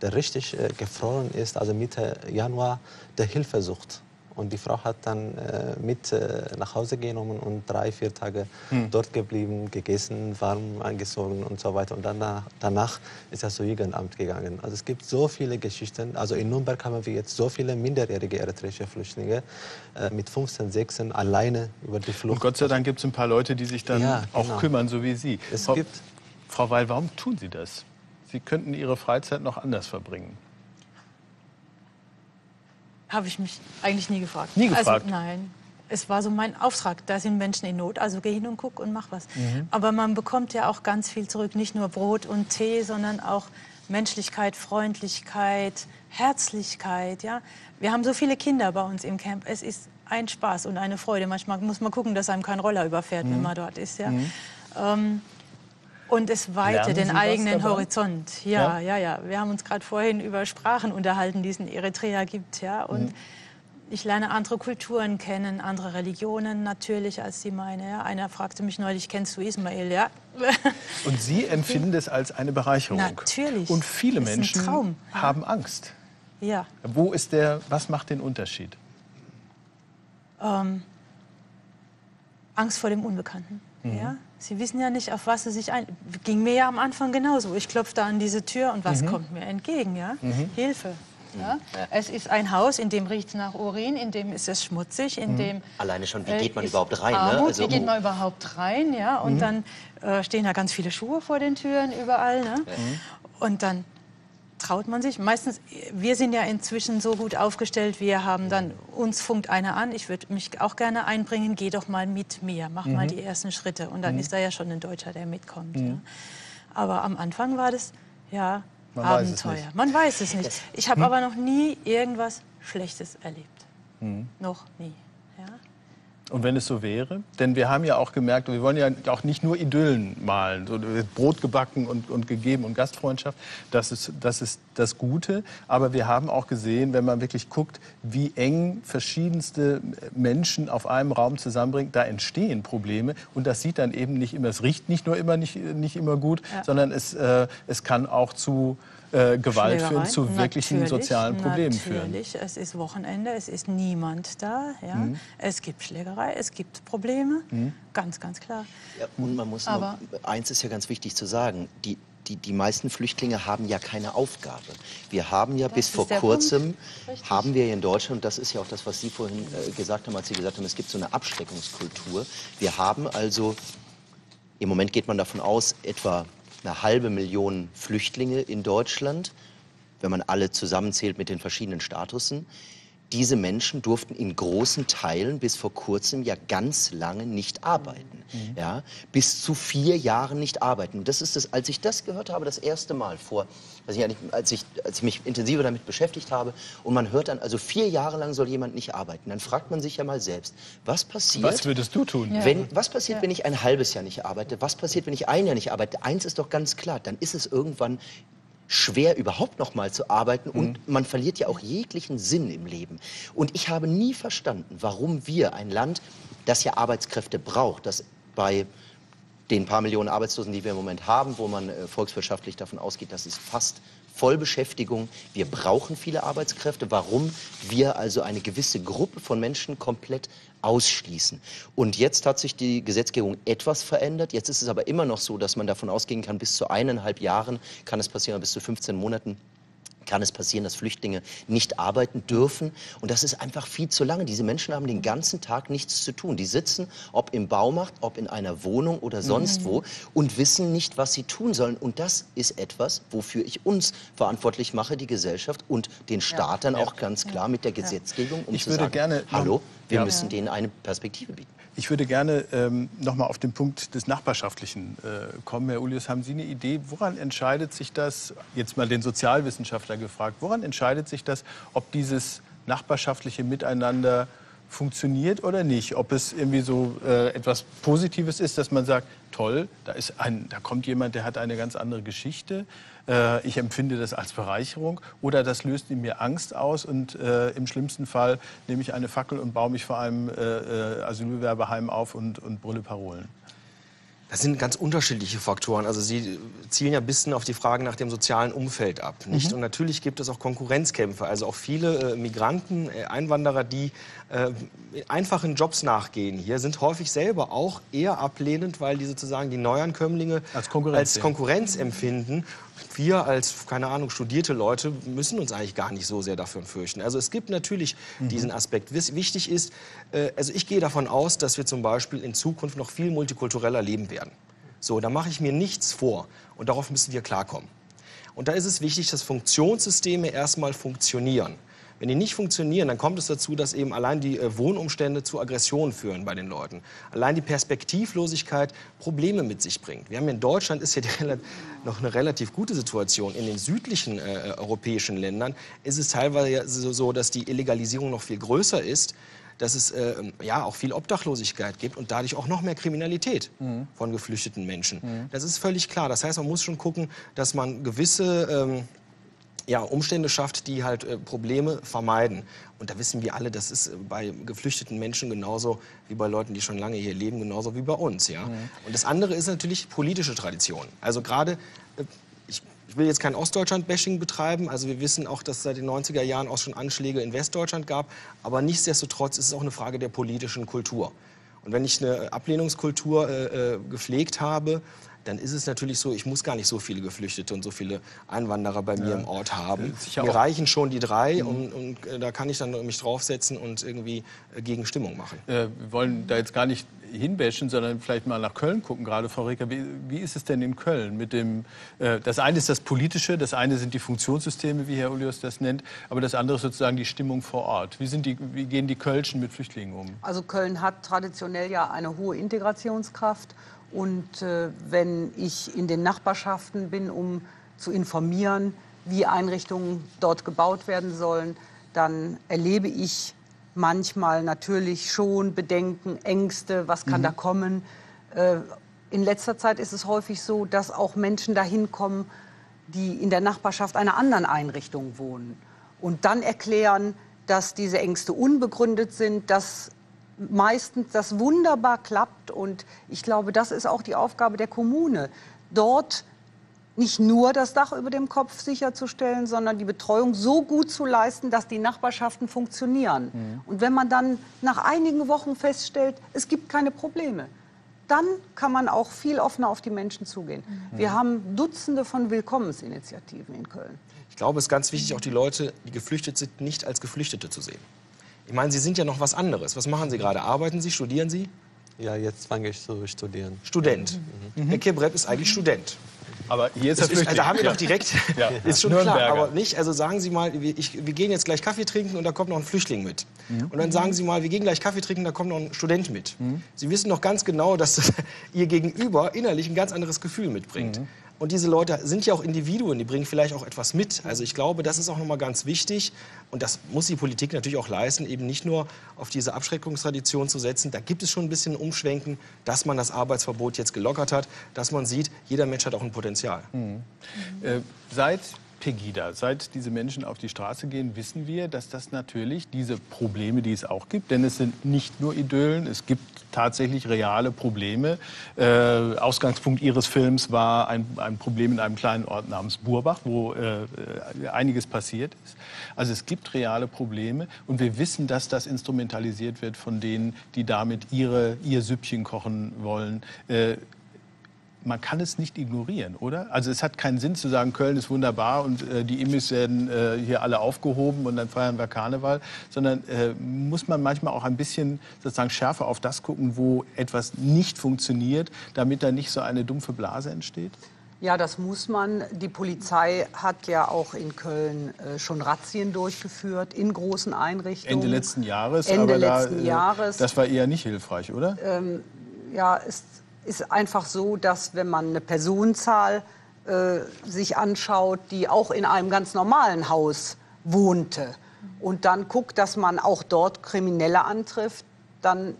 der richtig gefroren ist, also Mitte Januar, der Hilfe sucht. Und die Frau hat dann äh, mit äh, nach Hause genommen und drei, vier Tage hm. dort geblieben, gegessen, warm angezogen und so weiter. Und danach, danach ist er zum Jugendamt gegangen. Also es gibt so viele Geschichten. Also in Nürnberg haben wir jetzt so viele minderjährige eritreische Flüchtlinge äh, mit 15, 16 alleine über die Flucht. Und Gott sei Dank gibt es ein paar Leute, die sich dann ja, genau. auch kümmern, so wie Sie. Es Frau, gibt Frau Weil, warum tun Sie das? Sie könnten Ihre Freizeit noch anders verbringen. Habe ich mich eigentlich nie gefragt. Nie gefragt? Also, nein. Es war so mein Auftrag. Da sind Menschen in Not, also geh hin und guck und mach was. Mhm. Aber man bekommt ja auch ganz viel zurück. Nicht nur Brot und Tee, sondern auch Menschlichkeit, Freundlichkeit, Herzlichkeit. Ja? Wir haben so viele Kinder bei uns im Camp. Es ist ein Spaß und eine Freude. Manchmal muss man gucken, dass einem kein Roller überfährt, mhm. wenn man dort ist. Ja? Mhm. Ähm, und es weitet den eigenen Horizont. Ja, ja, ja, ja. Wir haben uns gerade vorhin über Sprachen unterhalten, die es in Eritrea gibt. Ja? Und mhm. ich lerne andere Kulturen kennen, andere Religionen natürlich als die meine. Ja? Einer fragte mich neulich, kennst du Ismail? Ja. Und Sie empfinden das als eine Bereicherung. Natürlich. Und viele Menschen haben Angst. Ja. Wo ist der, was macht den Unterschied? Ähm, Angst vor dem Unbekannten. Mhm. Ja? Sie wissen ja nicht, auf was Sie sich ein... Ging mir ja am Anfang genauso. Ich klopfte an diese Tür und was mhm. kommt mir entgegen? Ja? Mhm. Hilfe. Ja? Es ist ein Haus, in dem riecht es nach Urin, in dem ist es schmutzig, in mhm. dem... Alleine schon, wie geht man überhaupt rein? Ne? Armut, also, wie geht man überhaupt rein? Ja? Und mhm. dann äh, stehen da ganz viele Schuhe vor den Türen überall. Ne? Mhm. Und dann traut man sich. Meistens, wir sind ja inzwischen so gut aufgestellt, wir haben dann, uns funkt einer an, ich würde mich auch gerne einbringen, geh doch mal mit mir, mach mhm. mal die ersten Schritte. Und dann mhm. ist da ja schon ein Deutscher, der mitkommt. Mhm. Ja. Aber am Anfang war das, ja, Man Abenteuer. Weiß Man weiß es nicht. Ich habe hm? aber noch nie irgendwas Schlechtes erlebt. Hm. Noch nie. Und wenn es so wäre? Denn wir haben ja auch gemerkt, wir wollen ja auch nicht nur Idyllen malen, so Brot gebacken und, und gegeben und Gastfreundschaft, das ist, das ist das Gute. Aber wir haben auch gesehen, wenn man wirklich guckt, wie eng verschiedenste Menschen auf einem Raum zusammenbringt, da entstehen Probleme. Und das sieht dann eben nicht immer, es riecht nicht nur immer nicht, nicht immer gut, ja. sondern es, äh, es kann auch zu äh, Gewalt führen, zu wirklichen natürlich, sozialen Problemen natürlich. führen. Natürlich, es ist Wochenende, es ist niemand da. Ja? Mhm. Es gibt Schlägerei, es gibt Probleme, mhm. ganz, ganz klar. Ja, und man muss Aber noch, eins ist ja ganz wichtig zu sagen, die, die, die meisten Flüchtlinge haben ja keine Aufgabe. Wir haben ja das bis vor kurzem, haben wir in Deutschland, und das ist ja auch das, was Sie vorhin äh, gesagt haben, als Sie gesagt haben, es gibt so eine Abschreckungskultur. Wir haben also, im Moment geht man davon aus, etwa eine halbe Million Flüchtlinge in Deutschland, wenn man alle zusammenzählt mit den verschiedenen Statusen diese Menschen durften in großen Teilen bis vor kurzem ja ganz lange nicht arbeiten. Mhm. Ja, bis zu vier Jahren nicht arbeiten. Das ist das, als ich das gehört habe, das erste Mal vor, weiß ich, als, ich, als ich mich intensiver damit beschäftigt habe, und man hört dann, also vier Jahre lang soll jemand nicht arbeiten, dann fragt man sich ja mal selbst, was passiert. Was würdest du tun? Wenn, was passiert, ja. wenn ich ein halbes Jahr nicht arbeite? Was passiert, wenn ich ein Jahr nicht arbeite? Eins ist doch ganz klar, dann ist es irgendwann schwer überhaupt noch mal zu arbeiten mhm. und man verliert ja auch jeglichen Sinn im Leben. Und ich habe nie verstanden, warum wir ein Land, das ja Arbeitskräfte braucht, das bei den paar Millionen Arbeitslosen, die wir im Moment haben, wo man äh, volkswirtschaftlich davon ausgeht, das ist fast Vollbeschäftigung. Wir brauchen viele Arbeitskräfte. Warum wir also eine gewisse Gruppe von Menschen komplett ausschließen. Und jetzt hat sich die Gesetzgebung etwas verändert. Jetzt ist es aber immer noch so, dass man davon ausgehen kann, bis zu eineinhalb Jahren kann es passieren, bis zu 15 Monaten kann es passieren, dass Flüchtlinge nicht arbeiten dürfen. Und das ist einfach viel zu lange. Diese Menschen haben den ganzen Tag nichts zu tun. Die sitzen, ob im Baumarkt, ob in einer Wohnung oder sonst mhm. wo und wissen nicht, was sie tun sollen. Und das ist etwas, wofür ich uns verantwortlich mache, die Gesellschaft und den Staat ja. dann auch ganz klar mit der Gesetzgebung, um ich zu würde sagen, gerne hallo, wir ja. müssen denen eine Perspektive bieten. Ich würde gerne ähm, noch mal auf den Punkt des Nachbarschaftlichen äh, kommen. Herr Ulius, haben Sie eine Idee, woran entscheidet sich das, jetzt mal den Sozialwissenschaftler gefragt, woran entscheidet sich das, ob dieses nachbarschaftliche Miteinander funktioniert oder nicht. Ob es irgendwie so äh, etwas Positives ist, dass man sagt, toll, da, ist ein, da kommt jemand, der hat eine ganz andere Geschichte. Äh, ich empfinde das als Bereicherung. Oder das löst in mir Angst aus und äh, im schlimmsten Fall nehme ich eine Fackel und baue mich vor einem äh, äh, Asylbewerberheim auf und, und brülle Parolen. Das sind ganz unterschiedliche Faktoren. Also Sie zielen ja ein bisschen auf die Frage nach dem sozialen Umfeld ab. Nicht? Mhm. Und natürlich gibt es auch Konkurrenzkämpfe. Also auch viele äh, Migranten, äh, Einwanderer, die äh, einfachen Jobs nachgehen hier, sind häufig selber auch eher ablehnend, weil die sozusagen die Neuankömmlinge als Konkurrenz, als Konkurrenz empfinden wir als, keine Ahnung, studierte Leute müssen uns eigentlich gar nicht so sehr dafür fürchten. Also es gibt natürlich mhm. diesen Aspekt. Wichtig ist, äh, also ich gehe davon aus, dass wir zum Beispiel in Zukunft noch viel multikultureller leben werden. So, da mache ich mir nichts vor. Und darauf müssen wir klarkommen. Und da ist es wichtig, dass Funktionssysteme erstmal funktionieren. Wenn die nicht funktionieren, dann kommt es dazu, dass eben allein die äh, Wohnumstände zu Aggressionen führen bei den Leuten. Allein die Perspektivlosigkeit Probleme mit sich bringt. Wir haben in Deutschland ist ja noch eine relativ gute Situation. In den südlichen äh, europäischen Ländern ist es teilweise so, dass die Illegalisierung noch viel größer ist dass es äh, ja auch viel Obdachlosigkeit gibt und dadurch auch noch mehr Kriminalität mhm. von geflüchteten Menschen. Mhm. Das ist völlig klar. Das heißt, man muss schon gucken, dass man gewisse ähm, ja, Umstände schafft, die halt äh, Probleme vermeiden. Und da wissen wir alle, das ist äh, bei geflüchteten Menschen genauso wie bei Leuten, die schon lange hier leben, genauso wie bei uns. Ja? Mhm. Und das andere ist natürlich politische Tradition. Also gerade, äh, ich, ich, will jetzt kein Ostdeutschland-Bashing betreiben. Also wir wissen auch, dass es seit den 90er Jahren auch schon Anschläge in Westdeutschland gab. Aber nichtsdestotrotz ist es auch eine Frage der politischen Kultur. Und wenn ich eine Ablehnungskultur äh, äh gepflegt habe, dann ist es natürlich so, ich muss gar nicht so viele Geflüchtete und so viele Einwanderer bei mir ja. im Ort haben. Mir reichen schon die drei mhm. und, und äh, da kann ich dann mich draufsetzen und irgendwie äh, gegen Stimmung machen. Äh, wir wollen da jetzt gar nicht hinbashen, sondern vielleicht mal nach Köln gucken, gerade Frau Reker. Wie, wie ist es denn in Köln mit dem, äh, das eine ist das Politische, das eine sind die Funktionssysteme, wie Herr Ulius das nennt, aber das andere ist sozusagen die Stimmung vor Ort. Wie, sind die, wie gehen die Kölschen mit Flüchtlingen um? Also Köln hat traditionell ja eine hohe Integrationskraft und äh, wenn ich in den Nachbarschaften bin, um zu informieren, wie Einrichtungen dort gebaut werden sollen, dann erlebe ich manchmal natürlich schon Bedenken, Ängste, was kann mhm. da kommen. Äh, in letzter Zeit ist es häufig so, dass auch Menschen dahin kommen, die in der Nachbarschaft einer anderen Einrichtung wohnen und dann erklären, dass diese Ängste unbegründet sind, dass meistens das wunderbar klappt. Und ich glaube, das ist auch die Aufgabe der Kommune, dort nicht nur das Dach über dem Kopf sicherzustellen, sondern die Betreuung so gut zu leisten, dass die Nachbarschaften funktionieren. Mhm. Und wenn man dann nach einigen Wochen feststellt, es gibt keine Probleme, dann kann man auch viel offener auf die Menschen zugehen. Mhm. Wir haben Dutzende von Willkommensinitiativen in Köln. Ich glaube, es ist ganz wichtig, auch die Leute, die geflüchtet sind, nicht als Geflüchtete zu sehen. Ich meine, Sie sind ja noch was anderes. Was machen Sie gerade? Arbeiten Sie? Studieren Sie? Ja, jetzt fange ich zu studieren. Student. Mhm. Herr Kebret ist eigentlich Student. Aber hier ist er Flüchtling. Also da haben wir doch direkt, ja. ist schon klar, aber nicht, also sagen Sie mal, ich, wir gehen jetzt gleich Kaffee trinken und da kommt noch ein Flüchtling mit. Mhm. Und dann sagen Sie mal, wir gehen gleich Kaffee trinken, da kommt noch ein Student mit. Mhm. Sie wissen doch ganz genau, dass das Ihr Gegenüber innerlich ein ganz anderes Gefühl mitbringt. Mhm. Und diese Leute sind ja auch Individuen, die bringen vielleicht auch etwas mit. Also ich glaube, das ist auch nochmal ganz wichtig. Und das muss die Politik natürlich auch leisten, eben nicht nur auf diese Abschreckungstradition zu setzen. Da gibt es schon ein bisschen Umschwenken, dass man das Arbeitsverbot jetzt gelockert hat, dass man sieht, jeder Mensch hat auch ein Potenzial. Mhm. Äh, seit Pegida. Seit diese Menschen auf die Straße gehen, wissen wir, dass das natürlich diese Probleme, die es auch gibt, denn es sind nicht nur Idyllen, es gibt tatsächlich reale Probleme. Äh, Ausgangspunkt Ihres Films war ein, ein, Problem in einem kleinen Ort namens Burbach, wo äh, einiges passiert ist. Also es gibt reale Probleme und wir wissen, dass das instrumentalisiert wird von denen, die damit ihre, ihr Süppchen kochen wollen. Äh, man kann es nicht ignorieren, oder? Also es hat keinen Sinn zu sagen, Köln ist wunderbar und äh, die Immis werden äh, hier alle aufgehoben und dann feiern wir Karneval, sondern äh, muss man manchmal auch ein bisschen sozusagen schärfer auf das gucken, wo etwas nicht funktioniert, damit da nicht so eine dumpfe Blase entsteht? Ja, das muss man. Die Polizei hat ja auch in Köln äh, schon Razzien durchgeführt in großen Einrichtungen. Ende letzten Jahres. Ende letzten da, äh, Jahres. Das war eher nicht hilfreich, oder? Ähm, ja, es ist einfach so, dass wenn man eine Personenzahl äh, sich anschaut, die auch in einem ganz normalen Haus wohnte und dann guckt, dass man auch dort Kriminelle antrifft, dann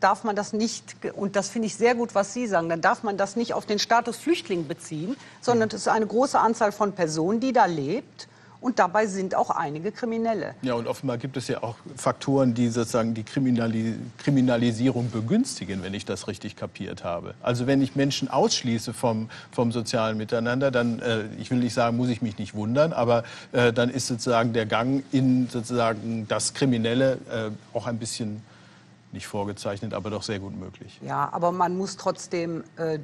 darf man das nicht, und das finde ich sehr gut, was Sie sagen, dann darf man das nicht auf den Status Flüchtling beziehen, sondern es ist eine große Anzahl von Personen, die da lebt Und dabei sind auch einige Kriminelle. Ja, und offenbar gibt es ja auch Faktoren, die sozusagen die Kriminali Kriminalisierung begünstigen, wenn ich das richtig kapiert habe. Also wenn ich Menschen ausschließe vom, vom sozialen Miteinander, dann, äh, ich will nicht sagen, muss ich mich nicht wundern, aber äh, dann ist sozusagen der Gang in sozusagen das Kriminelle äh, auch ein bisschen nicht vorgezeichnet, aber doch sehr gut möglich. Ja, aber man muss trotzdem äh,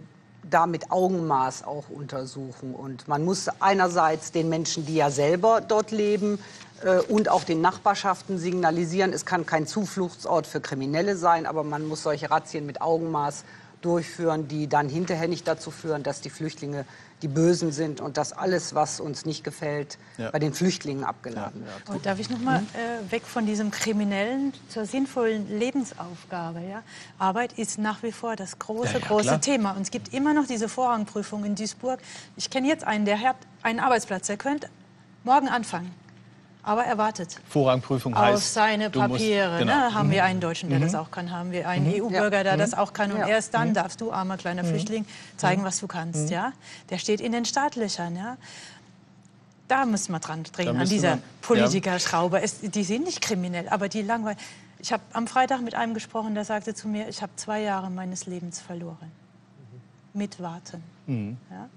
da mit Augenmaß auch untersuchen. Und man muss einerseits den Menschen, die ja selber dort leben, äh, und auch den Nachbarschaften signalisieren, es kann kein Zufluchtsort für Kriminelle sein, aber man muss solche Razzien mit Augenmaß durchführen, die dann hinterher nicht dazu führen, dass die Flüchtlinge die Bösen sind und dass alles, was uns nicht gefällt, ja. bei den Flüchtlingen abgeladen ja. wird. Und darf ich noch mal hm? äh, weg von diesem Kriminellen zur sinnvollen Lebensaufgabe? Ja? Arbeit ist nach wie vor das große, ja, große Thema. Und es gibt immer noch diese Vorrangprüfung in Duisburg. Ich kenne jetzt einen, der hat einen Arbeitsplatz, der könnte morgen anfangen aber er wartet. Vorrangprüfung heißt, auf seine Papiere. Musst, genau. ne? Haben wir einen Deutschen, der mhm. das auch kann? Haben wir einen mhm. EU-Bürger, der mhm. das auch kann? Und ja. erst dann mhm. darfst du, armer kleiner mhm. Flüchtling, zeigen, mhm. was du kannst. Ja? Der steht in den Startlöchern. Ja? Da müssen wir dran drehen, an dieser Politikerschraube. Ja. die sind nicht kriminell, aber die langweilen. Ich habe am Freitag mit einem gesprochen, der sagte zu mir, ich habe zwei Jahre meines Lebens verloren. Mit Warten. Ja?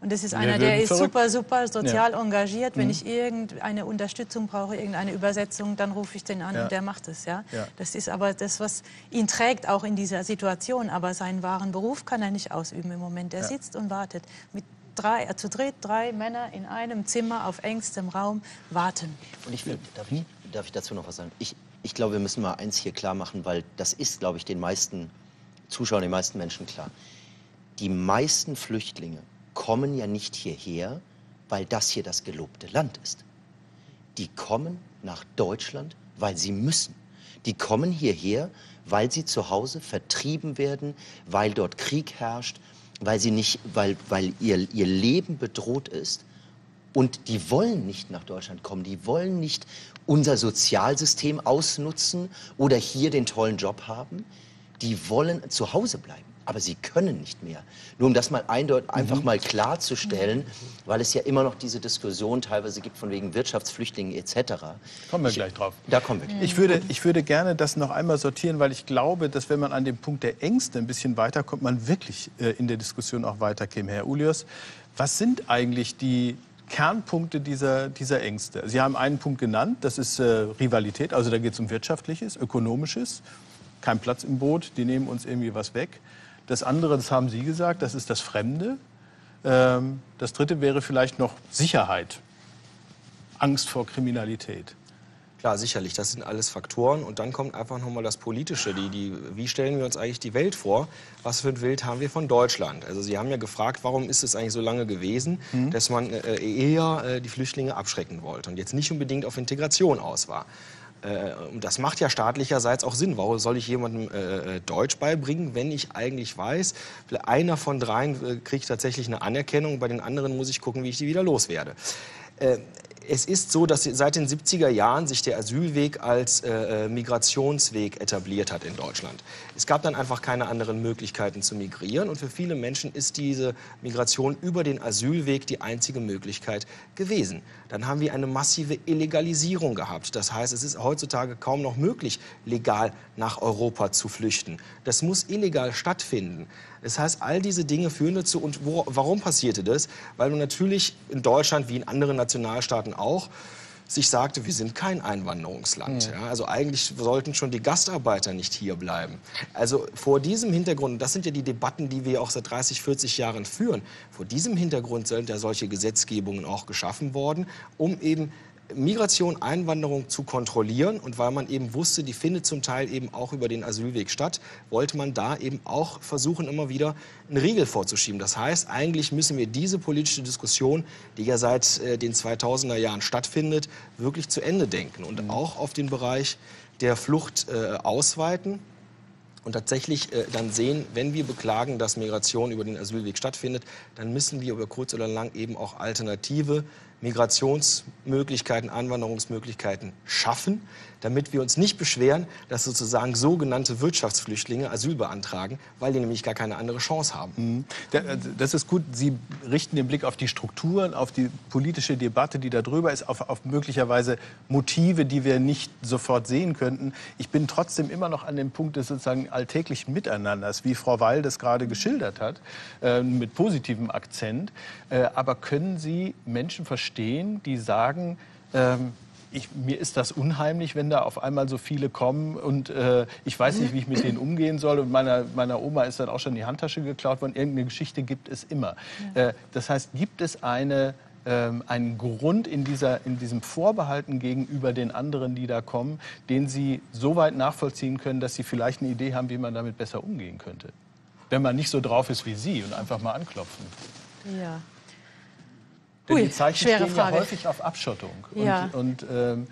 Und das ist einer, der ist verrückt. super, super sozial ja. engagiert. Wenn mhm. ich irgendeine Unterstützung brauche, irgendeine Übersetzung, dann rufe ich den an ja. und der macht es. Ja? ja? Das ist aber das, was ihn trägt, auch in dieser Situation. Aber seinen wahren Beruf kann er nicht ausüben im Moment. Er sitzt und wartet. Mit drei, äh, zu dritt, drei Männer in einem Zimmer auf engstem Raum warten. Und ich will, darf ich, darf ich dazu noch was sagen? Ich, ich glaube, wir müssen mal eins hier klar machen, weil das ist, glaube ich, den meisten Zuschauern, den meisten Menschen klar. Die meisten Flüchtlinge kommen ja nicht hierher, weil das hier das gelobte Land ist. Die kommen nach Deutschland, weil sie müssen. Die kommen hierher, weil sie zu Hause vertrieben werden, weil dort Krieg herrscht, weil, sie nicht, weil, weil ihr, ihr Leben bedroht ist. Und die wollen nicht nach Deutschland kommen, die wollen nicht unser Sozialsystem ausnutzen oder hier den tollen Job haben. Die wollen zu Hause bleiben aber sie können nicht mehr. Nur um das mal eindeutig, einfach mhm. mal klarzustellen, weil es ja immer noch diese Diskussion teilweise gibt von wegen Wirtschaftsflüchtlingen etc. Kommen wir ich, gleich drauf. Da kommen wir gleich. Ich würde, ich würde gerne das noch einmal sortieren, weil ich glaube, dass wenn man an dem Punkt der Ängste ein bisschen weiterkommt, man wirklich äh, in der Diskussion auch weiterkäme. Herr Ulius, was sind eigentlich die Kernpunkte dieser, dieser Ängste? Sie haben einen Punkt genannt, das ist äh, Rivalität, also da geht es um Wirtschaftliches, Ökonomisches. Kein Platz im Boot, die nehmen uns irgendwie was weg. Das andere, das haben Sie gesagt, das ist das Fremde. Ähm, das dritte wäre vielleicht noch Sicherheit, Angst vor Kriminalität. Klar, sicherlich, das sind alles Faktoren. Und dann kommt einfach nochmal das Politische. Die, die, wie stellen wir uns eigentlich die Welt vor? Was für ein Bild haben wir von Deutschland? Also Sie haben ja gefragt, warum ist es eigentlich so lange gewesen, mhm. dass man äh, eher äh, die Flüchtlinge abschrecken wollte und jetzt nicht unbedingt auf Integration aus war. Äh, das macht ja staatlicherseits auch Sinn. Warum soll ich jemandem äh, äh, Deutsch beibringen, wenn ich eigentlich weiß, einer von dreien äh, kriegt tatsächlich eine Anerkennung, bei den anderen muss ich gucken, wie ich die wieder loswerde. Äh, es ist so, dass seit den 70er Jahren sich der Asylweg als äh, äh, Migrationsweg etabliert hat in Deutschland. Es gab dann einfach keine anderen Möglichkeiten zu migrieren und für viele Menschen ist diese Migration über den Asylweg die einzige Möglichkeit gewesen. Dann haben wir eine massive Illegalisierung gehabt. Das heißt, es ist heutzutage kaum noch möglich, legal nach Europa zu flüchten. Das muss illegal stattfinden. Das heißt, all diese Dinge führen dazu. Und wo, warum passierte das? Weil du natürlich in Deutschland wie in anderen Nationalstaaten auch sich sagte, wir sind kein Einwanderungsland. Ja, also eigentlich sollten schon die Gastarbeiter nicht hier bleiben. Also vor diesem Hintergrund, das sind ja die Debatten, die wir auch seit 30, 40 Jahren führen, vor diesem Hintergrund sind ja solche Gesetzgebungen auch geschaffen worden, um eben Migration, Einwanderung zu kontrollieren. Und weil man eben wusste, die findet zum Teil eben auch über den Asylweg statt, wollte man da eben auch versuchen, immer wieder einen Riegel vorzuschieben. Das heißt, eigentlich müssen wir diese politische Diskussion, die ja seit äh, den 2000er Jahren stattfindet, wirklich zu Ende denken und mhm. auch auf den Bereich der Flucht äh, ausweiten und tatsächlich äh, dann sehen, wenn wir beklagen, dass Migration über den Asylweg stattfindet, dann müssen wir über kurz oder lang eben auch alternative Migrationsmöglichkeiten, Anwanderungsmöglichkeiten schaffen, damit wir uns nicht beschweren, dass sozusagen sogenannte Wirtschaftsflüchtlinge Asyl beantragen, weil die nämlich gar keine andere Chance haben. Mhm. Äh, das ist gut. Sie richten den Blick auf die Strukturen, auf die politische Debatte, die da drüber ist, auf, auf möglicherweise Motive, die wir nicht sofort sehen könnten. Ich bin trotzdem immer noch an dem Punkt des sozusagen alltäglichen Miteinanders, wie Frau Weil das gerade geschildert hat, äh, mit positivem Akzent. Äh, aber können Sie Menschen verstehen, die sagen, ähm, ich, mir ist das unheimlich, wenn da auf einmal so viele kommen und äh, ich weiß nicht, wie ich mit denen umgehen soll. Und meiner, meiner Oma ist dann auch schon die Handtasche geklaut worden. Irgendeine Geschichte gibt es immer. Ja. Äh, das heißt, gibt es eine, ähm, einen Grund in, dieser, in diesem Vorbehalten gegenüber den anderen, die da kommen, den Sie so weit nachvollziehen können, dass Sie vielleicht eine Idee haben, wie man damit besser umgehen könnte? Wenn man nicht so drauf ist wie Sie und einfach mal anklopfen. Ja. Denn Ui, die Zeichen stehen Frage. ja häufig auf Abschottung. Ja. Und, und ähm,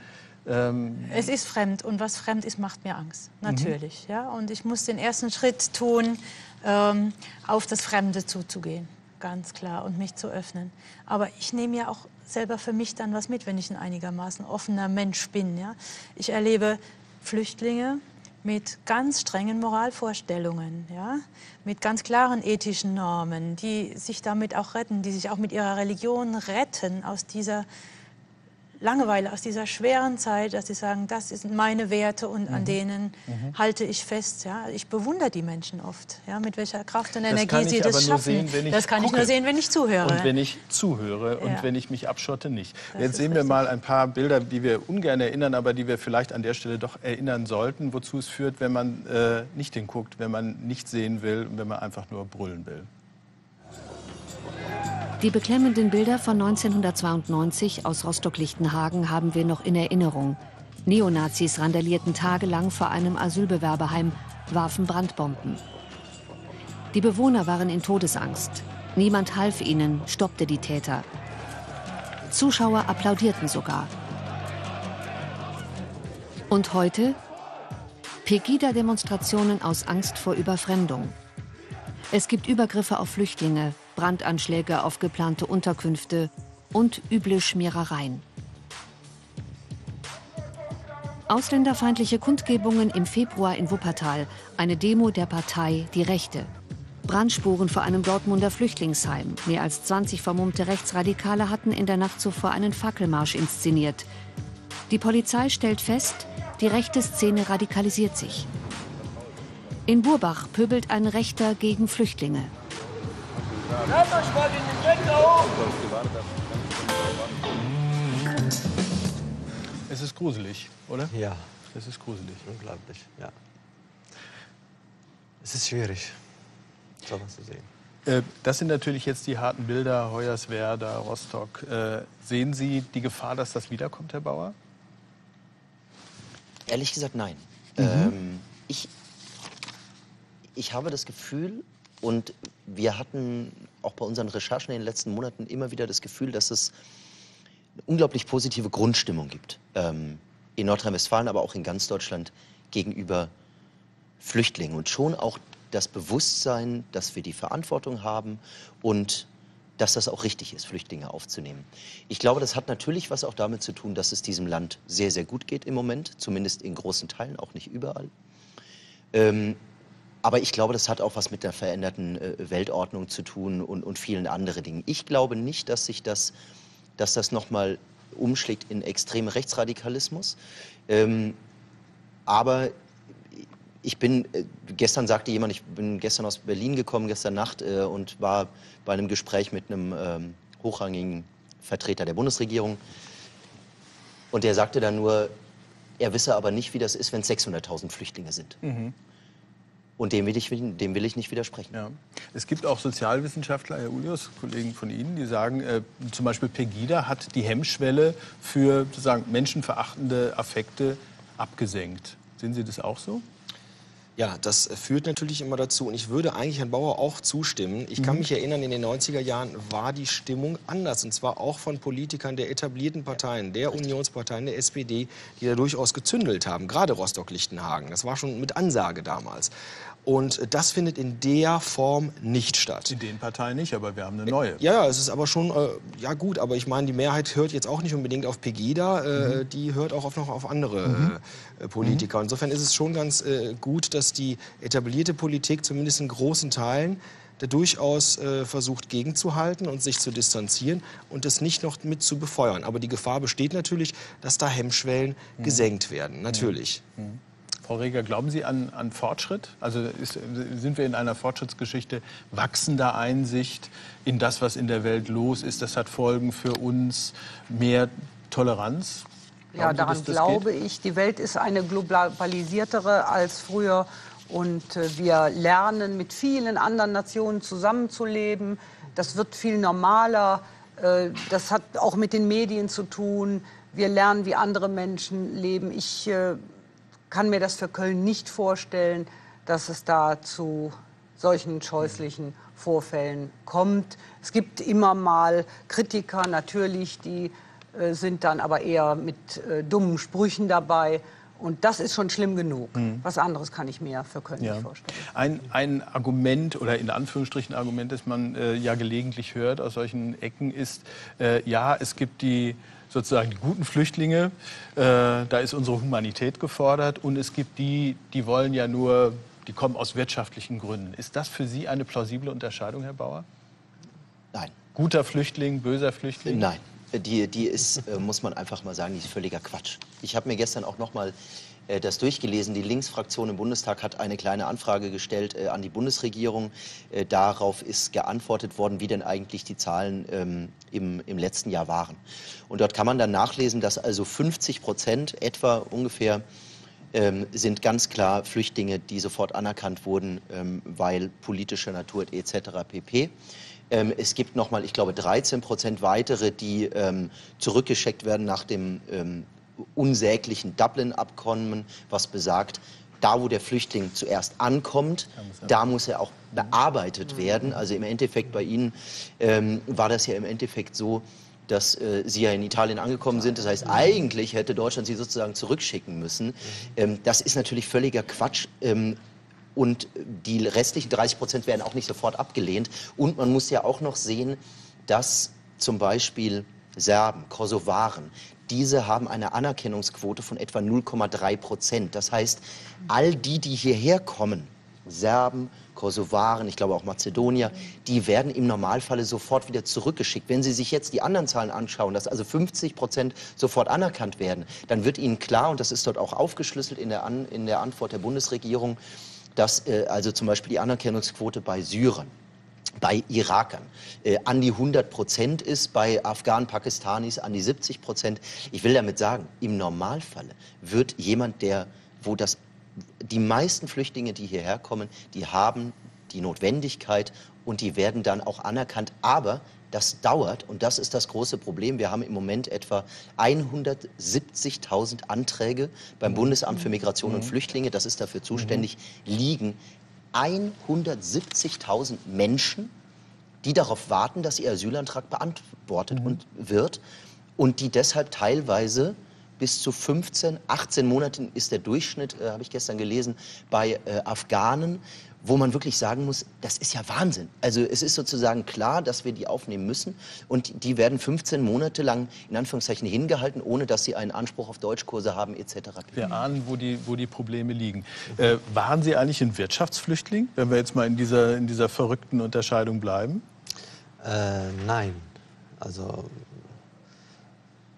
ähm, es ist fremd und was fremd ist, macht mir Angst, mhm. natürlich. Mhm. Ja? Und ich muss den ersten Schritt tun, ähm, auf das Fremde zuzugehen, ganz klar, und mich zu öffnen. Aber ich nehme ja auch selber für mich dann was mit, wenn ich ein einigermaßen offener Mensch bin. Ja? Ich erlebe Flüchtlinge, mit ganz strengen Moralvorstellungen, ja? mit ganz klaren ethischen Normen, die sich damit auch retten, die sich auch mit ihrer Religion retten aus dieser Langeweile, aus dieser schweren Zeit, dass sie sagen, das sind meine Werte und an mhm. denen mhm. halte ich fest. Ja? Ich bewundere die Menschen oft, ja? mit welcher Kraft und Energie sie das schaffen. Sehen, das kann gucke. ich nur sehen, wenn ich zuhöre. Und wenn ich zuhöre und ja. wenn ich mich abschotte, nicht. Das Jetzt sehen wir mal ein paar Bilder, die wir ungern erinnern, aber die wir vielleicht an der Stelle doch erinnern sollten, wozu es führt, wenn man äh, nicht hinguckt, wenn man nicht sehen will und wenn man einfach nur brüllen will. Die beklemmenden Bilder von 1992 aus Rostock-Lichtenhagen haben wir noch in Erinnerung. Neonazis randalierten tagelang vor einem Asylbewerberheim, warfen Brandbomben. Die Bewohner waren in Todesangst. Niemand half ihnen, stoppte die Täter. Zuschauer applaudierten sogar. Und heute? Pegida-Demonstrationen aus Angst vor Überfremdung. Es gibt Übergriffe auf Flüchtlinge, Brandanschläge auf geplante Unterkünfte und üble Schmierereien. Ausländerfeindliche Kundgebungen im Februar in Wuppertal, eine Demo der Partei Die Rechte. Brandspuren vor einem Dortmunder Flüchtlingsheim. Mehr als 20 vermummte Rechtsradikale hatten in der Nacht zuvor einen Fackelmarsch inszeniert. Die Polizei stellt fest, die rechte Szene radikalisiert sich. In Burbach pöbelt ein Rechter gegen Flüchtlinge. Hört euch mal den Wecker Es ist gruselig, oder? Ja. Es ist gruselig. Unglaublich, ja. Es ist schwierig, sowas zu sehen. Äh, das sind natürlich jetzt die harten Bilder, Hoyerswerda, Rostock. Äh, sehen Sie die Gefahr, dass das wiederkommt, Herr Bauer? Ehrlich gesagt, nein. Mhm. Ähm, ich, ich habe das Gefühl, und wir hatten auch bei unseren Recherchen in den letzten Monaten immer wieder das Gefühl, dass es eine unglaublich positive Grundstimmung gibt. Ähm, in Nordrhein-Westfalen, aber auch in ganz Deutschland gegenüber Flüchtlingen. Und schon auch das Bewusstsein, dass wir die Verantwortung haben und dass das auch richtig ist, Flüchtlinge aufzunehmen. Ich glaube, das hat natürlich was auch damit zu tun, dass es diesem Land sehr, sehr gut geht im Moment, zumindest in großen Teilen, auch nicht überall. Ähm, aber ich glaube, das hat auch was mit der veränderten äh, Weltordnung zu tun und, und vielen anderen Dingen. Ich glaube nicht, dass sich das, dass das nochmal umschlägt in extreme Rechtsradikalismus. Ähm, aber ich bin, äh, gestern sagte jemand, ich bin gestern aus Berlin gekommen, gestern Nacht, äh, und war bei einem Gespräch mit einem ähm, hochrangigen Vertreter der Bundesregierung. Und der sagte dann nur, er wisse aber nicht, wie das ist, wenn es 600.000 Flüchtlinge sind. Mhm. Und dem will ich, dem will ich nicht widersprechen. Ja. Es gibt auch Sozialwissenschaftler, Herr Ulius, Kollegen von Ihnen, die sagen, äh, zum Beispiel Pegida hat die Hemmschwelle für sozusagen menschenverachtende Affekte abgesenkt. Sehen Sie das auch so? Ja, das führt natürlich immer dazu. Und ich würde eigentlich Herrn Bauer auch zustimmen. Ich kann mhm. mich erinnern, in den 90er Jahren war die Stimmung anders. Und zwar auch von Politikern der etablierten Parteien, der Unionsparteien, der SPD, die da durchaus gezündelt haben. Gerade Rostock-Lichtenhagen. Das war schon mit Ansage damals. Und das findet in der Form nicht statt. In den Parteien nicht, aber wir haben eine neue. Ja, ja, es ist aber schon, äh, ja gut, aber ich meine, die Mehrheit hört jetzt auch nicht unbedingt auf Pegida, äh, mhm. die hört auch auf, noch auf andere mhm. äh, Politiker. Mhm. Insofern ist es schon ganz äh, gut, dass die etablierte Politik zumindest in großen Teilen der durchaus äh, versucht gegenzuhalten und sich zu distanzieren und das nicht noch mit zu befeuern. Aber die Gefahr besteht natürlich, dass da Hemmschwellen mhm. gesenkt werden, natürlich. Mhm. Frau Reger, glauben Sie an, an Fortschritt? Also ist, sind wir in einer Fortschrittsgeschichte wachsender Einsicht in das, was in der Welt los ist? Das hat Folgen für uns, mehr Toleranz? Glauben ja, daran Sie, glaube geht? ich. Die Welt ist eine globalisiertere als früher. Und äh, wir lernen, mit vielen anderen Nationen zusammenzuleben. Das wird viel normaler. Äh, das hat auch mit den Medien zu tun. Wir lernen, wie andere Menschen leben. Ich äh, kann mir das für Köln nicht vorstellen, dass es da zu solchen scheußlichen Vorfällen kommt. Es gibt immer mal Kritiker natürlich, die äh, sind dann aber eher mit äh, dummen Sprüchen dabei. Und das ist schon schlimm genug. Mhm. Was anderes kann ich mir für Köln ja. nicht vorstellen. Ein, ein Argument oder in Anführungsstrichen Argument, das man äh, ja gelegentlich hört aus solchen Ecken, ist, äh, ja, es gibt die sozusagen die guten Flüchtlinge, äh, da ist unsere Humanität gefordert. Und es gibt die, die wollen ja nur, die kommen aus wirtschaftlichen Gründen. Ist das für Sie eine plausible Unterscheidung, Herr Bauer? Nein. Guter Flüchtling, böser Flüchtling? Nein. Die, die ist, äh, muss man einfach mal sagen, die ist völliger Quatsch. Ich habe mir gestern auch noch mal äh, das durchgelesen. Die Linksfraktion im Bundestag hat eine kleine Anfrage gestellt äh, an die Bundesregierung. Äh, darauf ist geantwortet worden, wie denn eigentlich die Zahlen ähm, im, im letzten Jahr waren. Und dort kann man dann nachlesen, dass also 50 Prozent etwa ungefähr ähm, sind ganz klar Flüchtlinge, die sofort anerkannt wurden, ähm, weil politischer Natur etc. pp. Ähm, es gibt nochmal, ich glaube, 13 Prozent weitere, die ähm, zurückgeschickt werden nach dem ähm, unsäglichen Dublin-Abkommen, was besagt, da wo der Flüchtling zuerst ankommt, da muss er auch bearbeitet werden. Also im Endeffekt bei Ihnen ähm, war das ja im Endeffekt so, dass äh, Sie ja in Italien angekommen sind. Das heißt, eigentlich hätte Deutschland Sie sozusagen zurückschicken müssen. Ähm, das ist natürlich völliger Quatsch. Ähm, und die restlichen 30 Prozent werden auch nicht sofort abgelehnt. Und man muss ja auch noch sehen, dass zum Beispiel Serben, Kosovaren, diese haben eine Anerkennungsquote von etwa 0,3 Prozent. Das heißt, all die, die hierher kommen, Serben, Kosovaren, ich glaube auch Mazedonier, die werden im Normalfall sofort wieder zurückgeschickt. Wenn Sie sich jetzt die anderen Zahlen anschauen, dass also 50 Prozent sofort anerkannt werden, dann wird Ihnen klar, und das ist dort auch aufgeschlüsselt in der, An in der Antwort der Bundesregierung, dass äh, also zum Beispiel die Anerkennungsquote bei Syrern bei Irakern äh, an die 100 Prozent ist, bei Afghanen, Pakistanis an die 70 Prozent. Ich will damit sagen, im Normalfall wird jemand, der, wo das, die meisten Flüchtlinge, die hierher kommen, die haben die Notwendigkeit und die werden dann auch anerkannt. Aber das dauert und das ist das große Problem. Wir haben im Moment etwa 170.000 Anträge beim Bundesamt für Migration und mhm. Flüchtlinge, das ist dafür zuständig, liegen 170.000 Menschen, die darauf warten, dass ihr Asylantrag beantwortet mhm. und wird und die deshalb teilweise bis zu 15, 18 Monaten ist der Durchschnitt, äh, habe ich gestern gelesen, bei äh, Afghanen, wo man wirklich sagen muss, das ist ja Wahnsinn. Also es ist sozusagen klar, dass wir die aufnehmen müssen und die werden 15 Monate lang in Anführungszeichen hingehalten, ohne dass sie einen Anspruch auf Deutschkurse haben etc. Wir ahnen, wo die, wo die Probleme liegen. Äh, waren Sie eigentlich ein Wirtschaftsflüchtling, wenn wir jetzt mal in dieser, in dieser verrückten Unterscheidung bleiben? Äh, nein. Also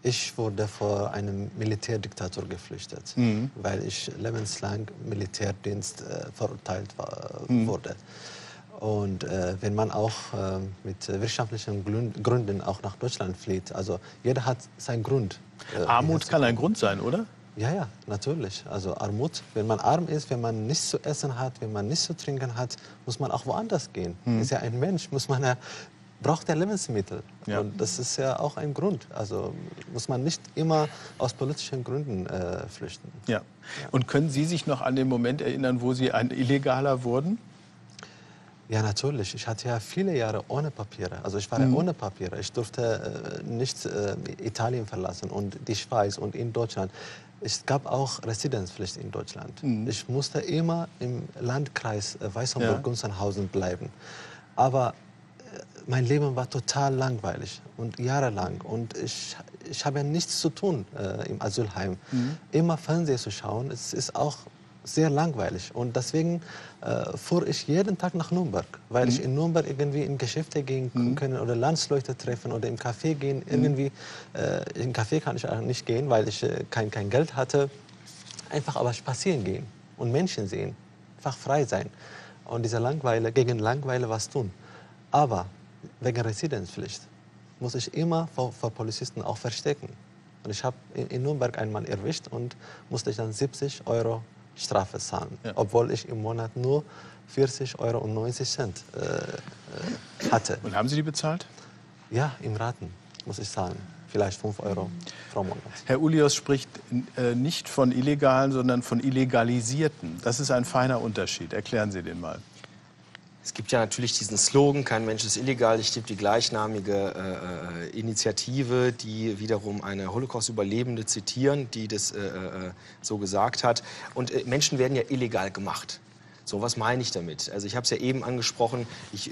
ich wurde vor einem Militärdiktator geflüchtet, mhm. weil ich lebenslang Militärdienst äh, verurteilt war, mhm. wurde. Und äh, wenn man auch äh, mit wirtschaftlichen Gründen auch nach Deutschland flieht, also jeder hat seinen Grund. Äh, Armut kann ein Grund sein, oder? Ja, ja, natürlich. Also Armut, wenn man arm ist, wenn man nichts zu essen hat, wenn man nichts zu trinken hat, muss man auch woanders gehen. Mhm. Ist ja ein Mensch, muss man ja braucht er Lebensmittel. Ja. Und das ist ja auch ein Grund. Also muss man nicht immer aus politischen Gründen äh, flüchten. Ja. ja. Und können Sie sich noch an den Moment erinnern, wo Sie ein Illegaler wurden? Ja, natürlich. Ich hatte ja viele Jahre ohne Papiere. Also ich war ja ohne Papiere. Ich durfte äh, nicht äh, Italien verlassen und die Schweiz und in Deutschland. Es gab auch Residenzpflicht in Deutschland. Ich musste immer im Landkreis äh, Ja. Weißenburg-Gunzenhausen bleiben. Aber mein Leben war total langweilig und jahrelang. Und ich, ich habe ja nichts zu tun äh, im Asylheim. Immer Fernsehen zu schauen, es ist auch sehr langweilig. Und deswegen äh, fuhr ich jeden Tag nach Nürnberg, weil ich in Nürnberg irgendwie in Geschäfte gehen können oder Landsleute treffen oder im Café gehen. Irgendwie, äh, im Café kann ich auch nicht gehen, weil ich äh, kein, kein Geld hatte. Einfach aber spazieren gehen und Menschen sehen, einfach frei sein. Und diese Langweile, gegen Langweile was tun. Aber wegen Residenzpflicht muss ich immer vor, vor Polizisten auch verstecken. Und ich habe in, in Nürnberg einmal erwischt und musste ich dann 70 Euro Strafe zahlen, Ja. obwohl ich im Monat nur 40 Euro und 90 Cent äh, äh, hatte. Und haben Sie die bezahlt? Ja, im Raten muss ich zahlen. Vielleicht 5 Euro pro Monat. Herr Ulios spricht äh, nicht von illegalen, sondern von illegalisierten. Das ist ein feiner Unterschied. Erklären Sie den mal. Es gibt ja natürlich diesen Slogan, kein Mensch ist illegal. Es gibt die gleichnamige äh, äh, Initiative, die wiederum eine Holocaust-Überlebende zitieren, die das äh, äh, so gesagt hat. Und äh, Menschen werden ja illegal gemacht. So, was meine ich damit? Also ich habe es ja eben angesprochen, ich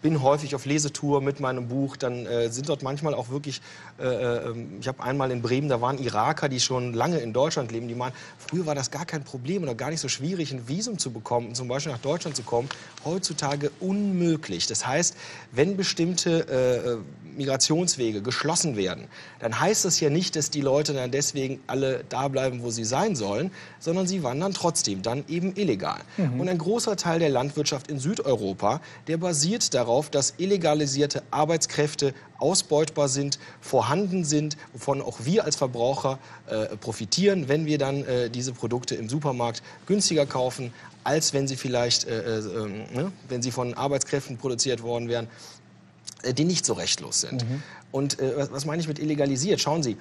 bin häufig auf Lesetour mit meinem Buch, dann äh, sind dort manchmal auch wirklich, äh, äh, ich habe einmal in Bremen, da waren Iraker, die schon lange in Deutschland leben, die meinen, früher war das gar kein Problem oder gar nicht so schwierig, ein Visum zu bekommen, zum Beispiel nach Deutschland zu kommen. Heutzutage unmöglich. Das heißt, wenn bestimmte äh, äh, Migrationswege geschlossen werden, dann heißt das ja nicht, dass die Leute dann deswegen alle da bleiben, wo sie sein sollen, sondern sie wandern trotzdem dann eben illegal. Und ein großer Teil der Landwirtschaft in Südeuropa, der basiert darauf, dass illegalisierte Arbeitskräfte ausbeutbar sind, vorhanden sind, wovon auch wir als Verbraucher äh, profitieren, wenn wir dann äh, diese Produkte im Supermarkt günstiger kaufen, als wenn sie vielleicht, äh, äh, ähm, ne, wenn sie von Arbeitskräften produziert worden wären äh, die nicht so rechtlos sind. Und äh, was, was meine ich mit illegalisiert? Schauen Sie,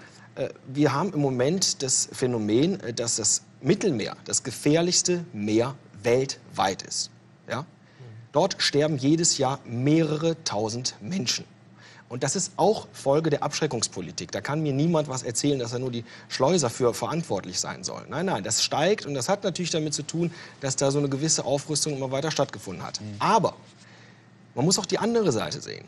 wir haben im Moment das Phänomen, dass das Mittelmeer das gefährlichste Meer weltweit ist. Ja? Dort sterben jedes Jahr mehrere tausend Menschen. Und das ist auch Folge der Abschreckungspolitik. Da kann mir niemand was erzählen, dass er nur die Schleuser für verantwortlich sein soll. Nein, nein, das steigt und das hat natürlich damit zu tun, dass da so eine gewisse Aufrüstung immer weiter stattgefunden hat. Aber man muss auch die andere Seite sehen.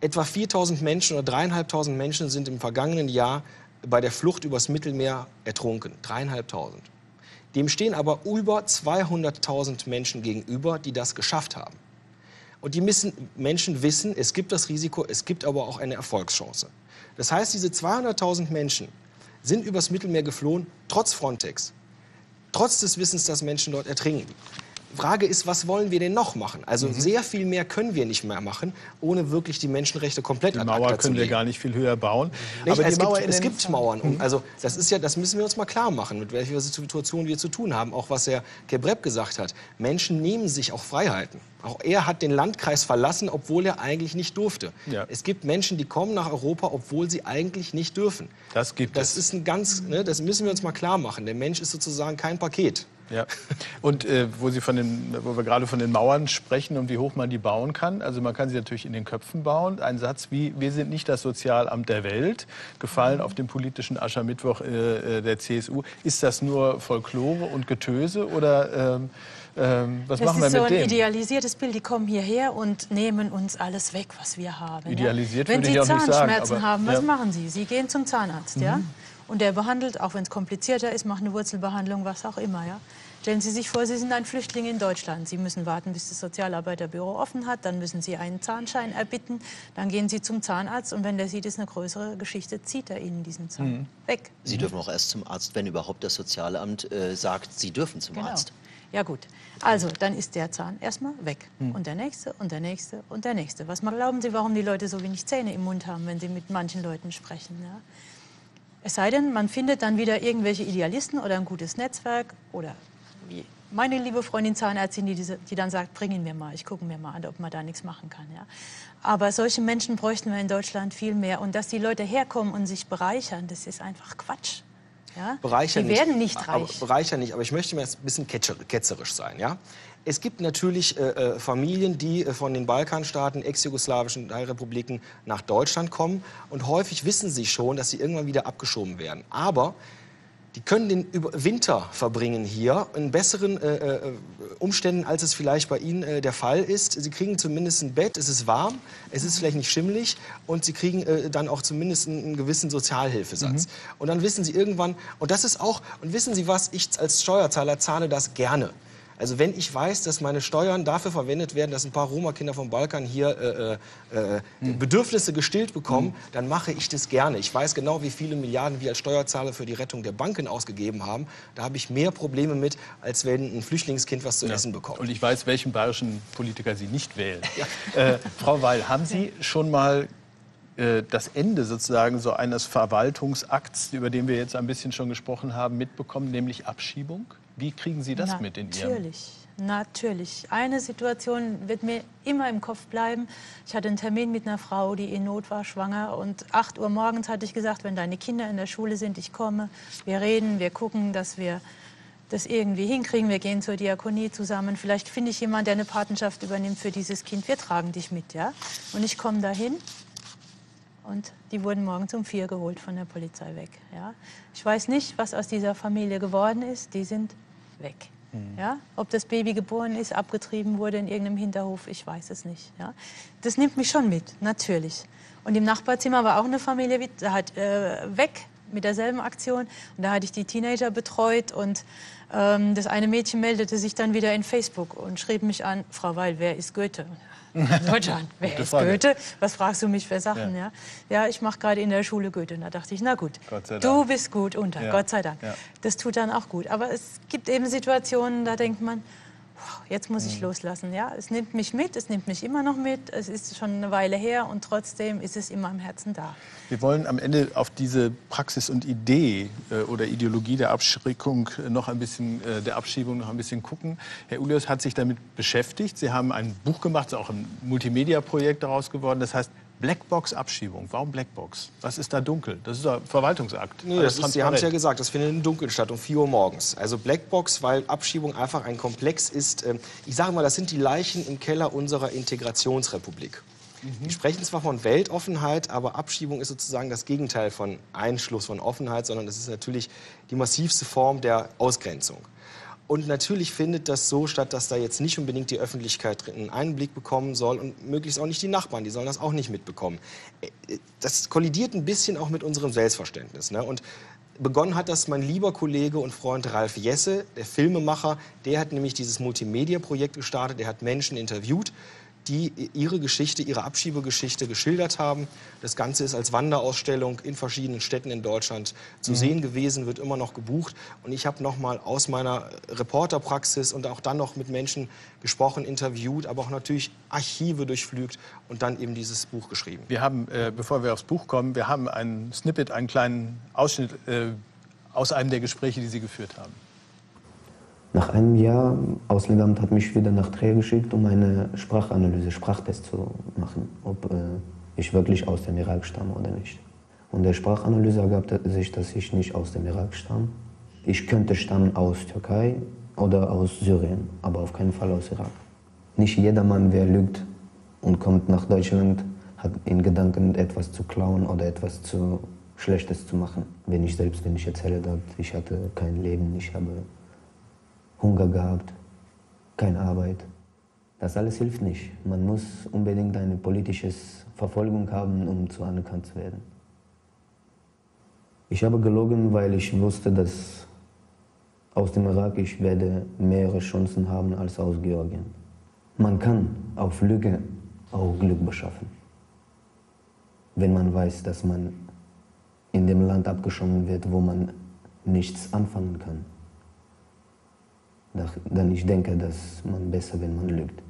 Etwa 4000 Menschen oder 3.500 Menschen sind im vergangenen Jahr bei der Flucht übers Mittelmeer ertrunken. 3.500. Dem stehen aber über 200.000 Menschen gegenüber, die das geschafft haben. Und die müssen, Menschen wissen, es gibt das Risiko, es gibt aber auch eine Erfolgschance. Das heißt, diese 200.000 Menschen sind übers Mittelmeer geflohen, trotz Frontex, trotz des Wissens, dass Menschen dort ertrinken. Frage ist, was wollen wir denn noch machen? Also sehr viel mehr können wir nicht mehr machen, ohne wirklich die Menschenrechte komplett Die Mauer können wir legen. gar nicht viel höher bauen. Nicht? Aber es, gibt, es gibt Mauern. Und also das ist ja, das müssen wir uns mal klar machen, mit welcher Situation wir zu tun haben. Auch was Herr Kebreb gesagt hat. Menschen nehmen sich auch Freiheiten. Auch er hat den Landkreis verlassen, obwohl er eigentlich nicht durfte. Ja. Es gibt Menschen, die kommen nach Europa, obwohl sie eigentlich nicht dürfen. Das gibt Das es. ist ein ganz, ne, das müssen wir uns mal klar machen. Der Mensch ist sozusagen kein Paket. Ja. Und äh, wo, Sie von den, wo wir gerade von den Mauern sprechen und wie hoch man die bauen kann, also man kann sie natürlich in den Köpfen bauen. Ein Satz wie, wir sind nicht das Sozialamt der Welt, gefallen auf dem politischen Aschermittwoch äh, äh, der CSU. Ist das nur Folklore und Getöse oder ähm, ähm, was Das machen wir ist so mit ein dem? idealisiertes Bild. Die kommen hierher und nehmen uns alles weg, was wir haben. Idealisiert ja? Wenn würde Sie ich auch nicht sagen, Zahnschmerzen aber- haben, was ja. Mhm. machen Sie? Sie gehen zum Zahnarzt, ja? Und der behandelt, auch wenn es komplizierter ist, macht eine Wurzelbehandlung, was auch immer, ja? Stellen Sie sich vor, Sie sind ein Flüchtling in Deutschland. Sie müssen warten, bis das Sozialarbeiterbüro offen hat. Dann müssen Sie einen Zahnschein erbitten. Dann gehen Sie zum Zahnarzt und wenn der sieht, es ist eine größere Geschichte, zieht er Ihnen diesen Zahn Mhm. weg. Sie dürfen auch erst zum Arzt, wenn überhaupt das Sozialamt äh, sagt, Sie dürfen zum Genau. Arzt. Ja gut, also dann ist der Zahn erstmal weg. Hm. Und der nächste und der nächste und der nächste. Was mal glauben Sie, warum die Leute so wenig Zähne im Mund haben, wenn sie mit manchen Leuten sprechen? Ja? Es sei denn, man findet dann wieder irgendwelche Idealisten oder ein gutes Netzwerk oder wie meine liebe Freundin Zahnärztin, die, diese, die dann sagt, bring ihn mir mal, ich gucke mir mal an, ob man da nichts machen kann. Ja? Aber solche Menschen bräuchten wir in Deutschland viel mehr. Und dass die Leute herkommen und sich bereichern, das ist einfach Quatsch. Ja? Bereichern die werden nicht aber, reich. Bereichern nicht, aber ich möchte mir jetzt ein bisschen ketzer- ketzerisch sein. Ja? Es gibt natürlich äh, äh Familien, die äh, von den Balkanstaaten, ex-jugoslawischen Teilrepubliken nach Deutschland kommen. Und häufig wissen sie schon, dass sie irgendwann wieder abgeschoben werden. Aber die können den Winter verbringen hier in besseren äh, äh, Umständen, als es vielleicht bei Ihnen äh, der Fall ist. Sie kriegen zumindest ein Bett, es ist warm, es ist vielleicht nicht schimmlig und Sie kriegen äh, dann auch zumindest einen, einen gewissen Sozialhilfesatz. Mhm. Und dann wissen Sie irgendwann, und das ist auch, und wissen Sie was, ich als Steuerzahler zahle das gerne. Also wenn ich weiß, dass meine Steuern dafür verwendet werden, dass ein paar Roma-Kinder vom Balkan hier äh, äh, hm. Bedürfnisse gestillt bekommen, hm. dann mache ich das gerne. Ich weiß genau, wie viele Milliarden wir als Steuerzahler für die Rettung der Banken ausgegeben haben. Da habe ich mehr Probleme mit, als wenn ein Flüchtlingskind was zu ja. essen bekommt. Und ich weiß, welchen bayerischen Politiker Sie nicht wählen. Ja. Äh, Frau Weil, haben Sie schon mal äh, das Ende sozusagen so eines Verwaltungsakts, über den wir jetzt ein bisschen schon gesprochen haben, mitbekommen, nämlich Abschiebung? Wie kriegen Sie das Na, mit in Ihrem? Natürlich, natürlich. Eine Situation wird mir immer im Kopf bleiben. Ich hatte einen Termin mit einer Frau, die in Not war, schwanger. Und 8 Uhr morgens hatte ich gesagt, wenn deine Kinder in der Schule sind, ich komme. Wir reden, wir gucken, dass wir das irgendwie hinkriegen. Wir gehen zur Diakonie zusammen. Vielleicht finde ich jemanden, der eine Patenschaft übernimmt für dieses Kind. Wir tragen dich mit, ja? Und ich komme dahin und die wurden morgens um vier geholt von der Polizei weg. Ja? Ich weiß nicht, was aus dieser Familie geworden ist. Die sind weg. Mhm. Ja? Ob das Baby geboren ist, abgetrieben wurde in irgendeinem Hinterhof, ich weiß es nicht. Ja? Das nimmt mich schon mit, natürlich. Und im Nachbarzimmer war auch eine Familie da hat, äh, weg mit derselben Aktion. Und da hatte ich die Teenager betreut und ähm, das eine Mädchen meldete sich dann wieder in Facebook und schrieb mich an, Frau Weil, wer ist Goethe? Deutschland. Wer ist Goethe? Was fragst du mich für Sachen? Ja, ja? ja ich mache gerade in der Schule Goethe. Da dachte ich, na gut, du bist gut unter, ja. Gott sei Dank. Das tut dann auch gut. Aber es gibt eben Situationen, da denkt man, jetzt muss ich loslassen. Ja, es nimmt mich mit, es nimmt mich immer noch mit. Es ist schon eine Weile her und trotzdem ist es in meinem Herzen da. Wir wollen am Ende auf diese Praxis und Idee äh, oder Ideologie der Abschreckung noch ein bisschen äh, der Abschiebung noch ein bisschen gucken. Herr Ulius hat sich damit beschäftigt. Sie haben ein Buch gemacht, ist auch ein Multimedia-Projekt daraus geworden. Das heißt Blackbox-Abschiebung. Warum Blackbox? Was ist da dunkel? Das ist ein Verwaltungsakt. Nee, das ist, Sie haben es ja gesagt, das findet im Dunkeln statt, um 4 Uhr morgens. Also Blackbox, weil Abschiebung einfach ein Komplex ist. Ähm, ich sage mal, das sind die Leichen im Keller unserer Integrationsrepublik. Mhm. Wir sprechen zwar von Weltoffenheit, aber Abschiebung ist sozusagen das Gegenteil von Einschluss von Offenheit, sondern es ist natürlich die massivste Form der Ausgrenzung. Und natürlich findet das so statt, dass da jetzt nicht unbedingt die Öffentlichkeit einen Einblick bekommen soll und möglichst auch nicht die Nachbarn, die sollen das auch nicht mitbekommen. Äh, das kollidiert ein bisschen auch mit unserem Selbstverständnis. Ne? Und begonnen hat das mein lieber Kollege und Freund Ralf Jesse, der Filmemacher. Der hat nämlich dieses Multimedia-Projekt gestartet, der hat Menschen interviewt die ihre Geschichte, ihre Abschiebegeschichte geschildert haben. Das Ganze ist als Wanderausstellung in verschiedenen Städten in Deutschland zu mhm. sehen gewesen, wird immer noch gebucht. Und ich habe noch mal aus meiner Reporterpraxis und auch dann noch mit Menschen gesprochen, interviewt, aber auch natürlich Archive durchflügt und dann eben dieses Buch geschrieben. Wir haben, äh, bevor wir aufs Buch kommen, wir haben einen Snippet, einen kleinen Ausschnitt äh, aus einem der Gespräche, die Sie geführt haben. Nach einem Jahr, Ausländamt hat mich wieder nach Trier geschickt, um eine Sprachanalyse, Sprachtest zu machen, ob äh, ich wirklich aus dem Irak stamme oder nicht. Und der Sprachanalyse ergab sich, dass ich nicht aus dem Irak stamme. Ich könnte stammen aus Türkei oder aus Syrien, aber auf keinen Fall aus Irak. Nicht jeder Mann, wer lügt und kommt nach Deutschland, hat in Gedanken, etwas zu klauen oder etwas zu Schlechtes zu machen. Wenn ich selbst, wenn ich erzähle, dass ich hatte kein Leben, ich habe Hunger gehabt, keine Arbeit. Das alles hilft nicht. Man muss unbedingt eine politische Verfolgung haben, um zu anerkannt zu werden. Ich habe gelogen, weil ich wusste, dass aus dem Irak ich werde mehrere Chancen haben als aus Georgien. Man kann auf Lüge auch Glück beschaffen. Wenn man weiß, dass man in dem Land abgeschoben wird, wo man nichts anfangen kann dann ich denke, dass man besser, wenn man lügt.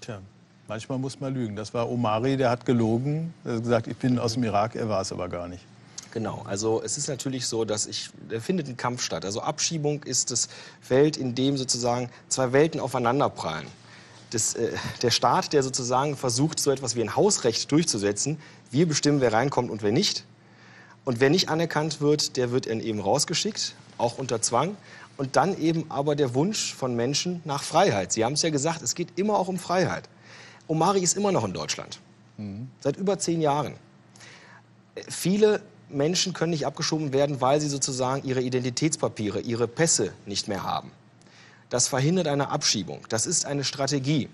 Tja, manchmal muss man lügen. Das war Omari, der hat gelogen. Er hat gesagt, ich bin aus dem Irak, er war es aber gar nicht. Genau, also es ist natürlich so, dass ich, da findet ein Kampf statt. Also Abschiebung ist das Feld, in dem sozusagen zwei Welten aufeinanderprallen. Das, äh, der Staat, der sozusagen versucht, so etwas wie ein Hausrecht durchzusetzen, wir bestimmen, wer reinkommt und wer nicht. Und wer nicht anerkannt wird, der wird eben rausgeschickt, auch unter Zwang. Und dann eben aber der Wunsch von Menschen nach Freiheit. Sie haben es ja gesagt, es geht immer auch um Freiheit. Omari ist immer noch in Deutschland. Mhm. Seit über zehn Jahren. Viele Menschen können nicht abgeschoben werden, weil sie sozusagen ihre Identitätspapiere, ihre Pässe nicht mehr haben. Das verhindert eine Abschiebung. Das ist eine Strategie.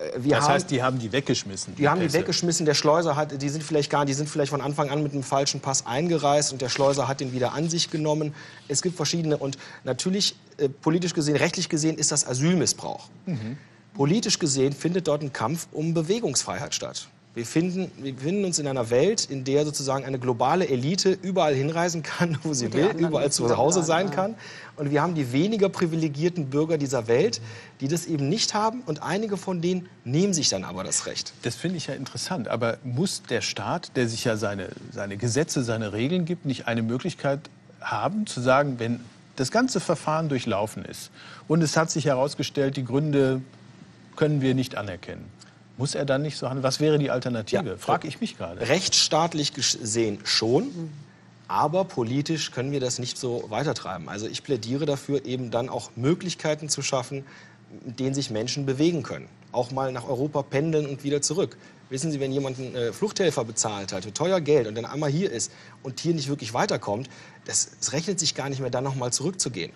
Äh, wir das haben, heißt, die haben die weggeschmissen. Die, die haben die weggeschmissen. Der Schleuser hat, die sind vielleicht gar, die sind vielleicht von Anfang an mit einem falschen Pass eingereist und der Schleuser hat den wieder an sich genommen. Es gibt verschiedene und natürlich äh, politisch gesehen, rechtlich gesehen ist das Asylmissbrauch. Mhm. Politisch gesehen findet dort ein Kampf um Bewegungsfreiheit statt. Wir, finden, wir befinden uns in einer Welt, in der sozusagen eine globale Elite überall hinreisen kann, wo sie will, überall zu Hause sein kann. Und wir haben die weniger privilegierten Bürger dieser Welt, die das eben nicht haben. Und einige von denen nehmen sich dann aber das Recht. Das finde ich ja interessant. Aber muss der Staat, der sich ja seine, seine Gesetze, seine Regeln gibt, nicht eine Möglichkeit haben, zu sagen, wenn das ganze Verfahren durchlaufen ist und es hat sich herausgestellt, die Gründe können wir nicht anerkennen muss er dann nicht so handeln? Was wäre die Alternative? Ja, Frage ich mich gerade. Rechtsstaatlich gesehen schon. Aber politisch können wir das nicht so weitertreiben. Also ich plädiere dafür, eben dann auch Möglichkeiten zu schaffen, mit denen sich Menschen bewegen können. Auch mal nach Europa pendeln und wieder zurück. Wissen Sie, wenn jemand einen äh, Fluchthelfer bezahlt hat für teuer Geld und dann einmal hier ist und hier nicht wirklich weiterkommt, das, das rechnet sich gar nicht mehr, dann noch mal zurückzugehen.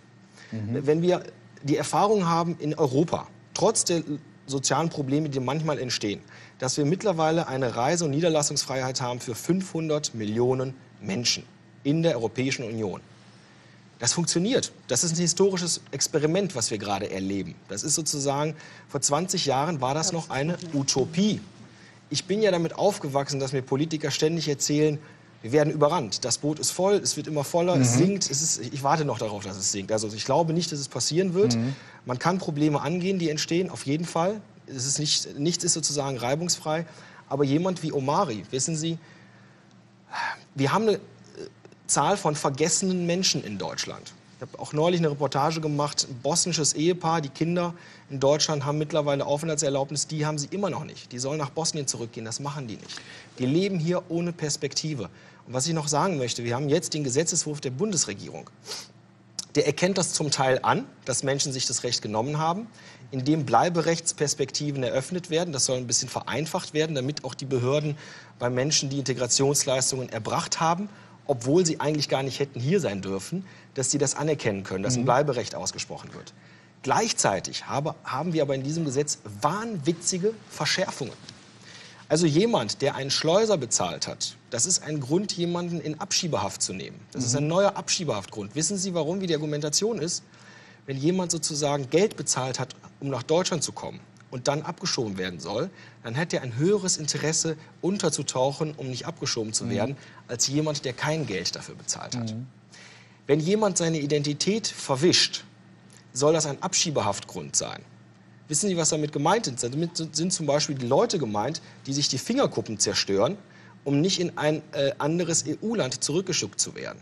Mhm. Wenn wir die Erfahrung haben in Europa, trotz der sozialen Probleme, die manchmal entstehen, dass wir mittlerweile eine Reise- und Niederlassungsfreiheit haben für 500 Millionen Menschen in der Europäischen Union. Das funktioniert. Das ist ein historisches Experiment, was wir gerade erleben. Das ist sozusagen, vor 20 Jahren war das noch eine Utopie. Ich bin ja damit aufgewachsen, dass mir Politiker ständig erzählen, wir werden überrannt. Das Boot ist voll, es wird immer voller, mhm. es sinkt. Es ist, ich warte noch darauf, dass es sinkt. Also ich glaube nicht, dass es passieren wird. Mhm. Man kann Probleme angehen, die entstehen, auf jeden Fall. Es ist nicht, nichts ist sozusagen reibungsfrei. Aber jemand wie Omari, wissen Sie, wir haben eine äh, Zahl von vergessenen Menschen in Deutschland. Ich habe auch neulich eine Reportage gemacht, ein bosnisches Ehepaar, die Kinder in Deutschland haben mittlerweile Aufenthaltserlaubnis, die haben sie immer noch nicht. Die sollen nach Bosnien zurückgehen, das machen die nicht. Die leben hier ohne Perspektive. Und was ich noch sagen möchte, wir haben jetzt den Gesetzeswurf der Bundesregierung. Der erkennt das zum Teil an, dass Menschen sich das Recht genommen haben, indem Bleiberechtsperspektiven eröffnet werden. Das soll ein bisschen vereinfacht werden, damit auch die Behörden bei Menschen, die Integrationsleistungen erbracht haben, obwohl sie eigentlich gar nicht hätten hier sein dürfen, dass sie das anerkennen können, dass ein mhm. Bleiberecht ausgesprochen wird. Gleichzeitig habe, haben wir aber in diesem Gesetz wahnwitzige Verschärfungen. Also jemand, der einen Schleuser bezahlt hat, das ist ein Grund, jemanden in Abschiebehaft zu nehmen. Das mhm. ist ein neuer Abschiebehaftgrund. Wissen Sie, warum, wie die Argumentation ist? Wenn jemand sozusagen Geld bezahlt hat, um nach Deutschland zu kommen und dann abgeschoben werden soll, dann hat er ein höheres Interesse, unterzutauchen, um nicht abgeschoben zu mhm. werden, als jemand, der kein Geld dafür bezahlt hat. Mhm. Wenn jemand seine Identität verwischt, soll das ein Abschiebehaftgrund sein. Wissen Sie, was damit gemeint ist? Damit sind zum Beispiel die Leute gemeint, die sich die Fingerkuppen zerstören, um nicht in ein äh, anderes EU-Land zurückgeschickt zu werden.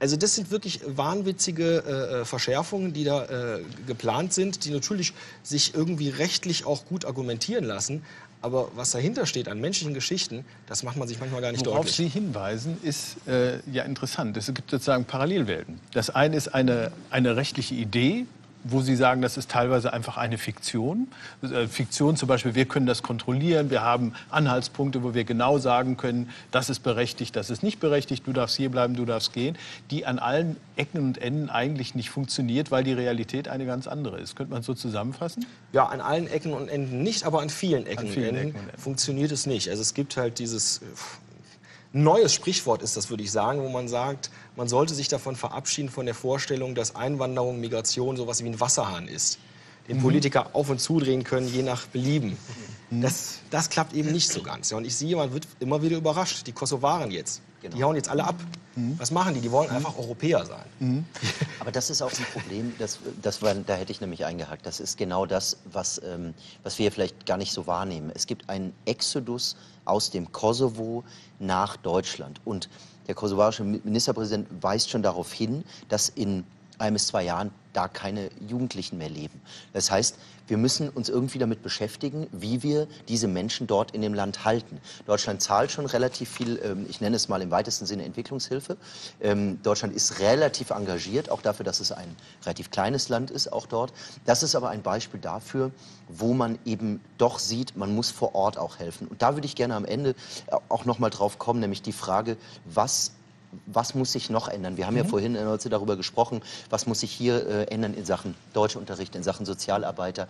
Also das sind wirklich wahnwitzige äh, äh, Verschärfungen, die da äh, geplant sind, die natürlich sich irgendwie rechtlich auch gut argumentieren lassen. Aber was dahinter steht an menschlichen Geschichten, das macht man sich manchmal gar nicht Worauf deutlich. Worauf Sie hinweisen, ist äh, ja interessant. Es gibt sozusagen Parallelwelten. Das eine ist eine, eine rechtliche Idee, wo Sie sagen, das ist teilweise einfach eine Fiktion. Äh, Fiktion zum Beispiel, wir können das kontrollieren, wir haben Anhaltspunkte, wo wir genau sagen können, das ist berechtigt, das ist nicht berechtigt, du darfst hier bleiben, du darfst gehen, die an allen Ecken und Enden eigentlich nicht funktioniert, weil die Realität eine ganz andere ist. Könnte man so zusammenfassen? Ja, an allen Ecken und Enden nicht, aber an vielen Ecken, an vielen Enden Ecken und Enden funktioniert es nicht. Also es gibt halt dieses neues Sprichwort ist das, würde ich sagen, wo man sagt, man sollte sich davon verabschieden von der Vorstellung, dass Einwanderung, Migration sowas wie ein Wasserhahn ist, den mhm. Politiker auf und zudrehen können, je nach Belieben. Mhm. Das, das klappt eben nicht so ganz. Ja, und ich sehe, man wird immer wieder überrascht. Die Kosovaren jetzt, genau. die hauen jetzt alle ab. Mhm. Was machen die? Die wollen einfach Europäer sein. Mhm. Aber das ist auch ein Problem, das, das war, da hätte ich nämlich eingehakt. Das ist genau das, was, ähm, was wir vielleicht gar nicht so wahrnehmen. Es gibt einen Exodus aus dem Kosovo nach Deutschland. Und der kosovarische Ministerpräsident weist schon darauf hin, dass in ein bis zwei Jahren da keine Jugendlichen mehr leben. Das heißt, wir müssen uns irgendwie damit beschäftigen, wie wir diese Menschen dort in dem Land halten. Deutschland zahlt schon relativ viel, ähm, ich nenne es mal im weitesten Sinne Entwicklungshilfe. Ähm, Deutschland ist relativ engagiert, auch dafür, dass es ein relativ kleines Land ist, auch dort. Das ist aber ein Beispiel dafür, wo man eben doch sieht, man muss vor Ort auch helfen. Und da würde ich gerne am Ende auch noch mal drauf kommen, nämlich die Frage, was was muss sich noch ändern? Wir haben mhm. ja vorhin äh, darüber gesprochen, was muss sich hier äh, ändern in Sachen Deutschunterricht, in Sachen Sozialarbeiter.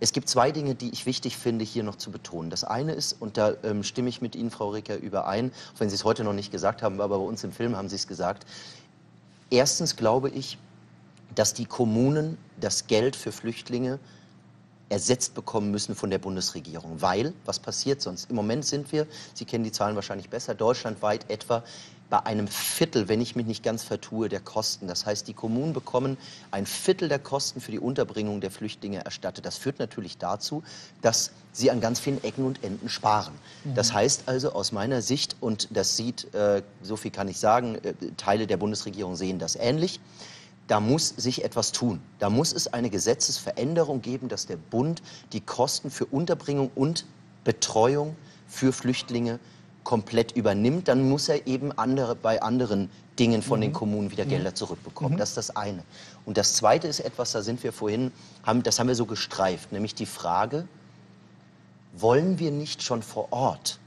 Es gibt zwei Dinge, die ich wichtig finde, hier noch zu betonen. Das eine ist, und da ähm, stimme ich mit Ihnen, Frau Reker, überein, auch wenn Sie es heute noch nicht gesagt haben, aber bei uns im Film haben Sie es gesagt. Erstens glaube ich, dass die Kommunen das Geld für Flüchtlinge ersetzt bekommen müssen von der Bundesregierung. Weil, was passiert sonst? Im Moment sind wir, Sie kennen die Zahlen wahrscheinlich besser, deutschlandweit etwa bei einem Viertel, wenn ich mich nicht ganz vertue, der Kosten. Das heißt, die Kommunen bekommen ein Viertel der Kosten für die Unterbringung der Flüchtlinge erstattet. Das führt natürlich dazu, dass sie an ganz vielen Ecken und Enden sparen. Mhm. Das heißt also aus meiner Sicht, und das sieht, äh, so viel kann ich sagen, äh, Teile der Bundesregierung sehen das ähnlich, da muss sich etwas tun. Da muss es eine Gesetzesveränderung geben, dass der Bund die Kosten für Unterbringung und Betreuung für Flüchtlinge komplett übernimmt, dann muss er eben andere, bei anderen Dingen von mhm. den Kommunen wieder Gelder zurückbekommen. Mhm. Das ist das eine. Und das zweite ist etwas, da sind wir vorhin, haben, das haben wir so gestreift, nämlich die Frage, wollen wir nicht schon vor Ort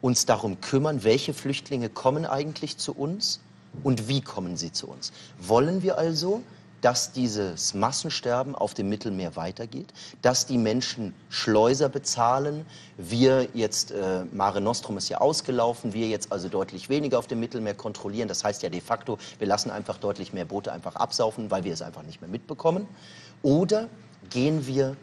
uns darum kümmern, welche Flüchtlinge kommen eigentlich zu uns und wie kommen sie zu uns? Wollen wir also dass dieses Massensterben auf dem Mittelmeer weitergeht, dass die Menschen Schleuser bezahlen. Wir jetzt, äh, Mare Nostrum ist ja ausgelaufen, wir jetzt also deutlich weniger auf dem Mittelmeer kontrollieren. Das heißt ja de facto, wir lassen einfach deutlich mehr Boote einfach absaufen, weil wir es einfach nicht mehr mitbekommen. Oder gehen wir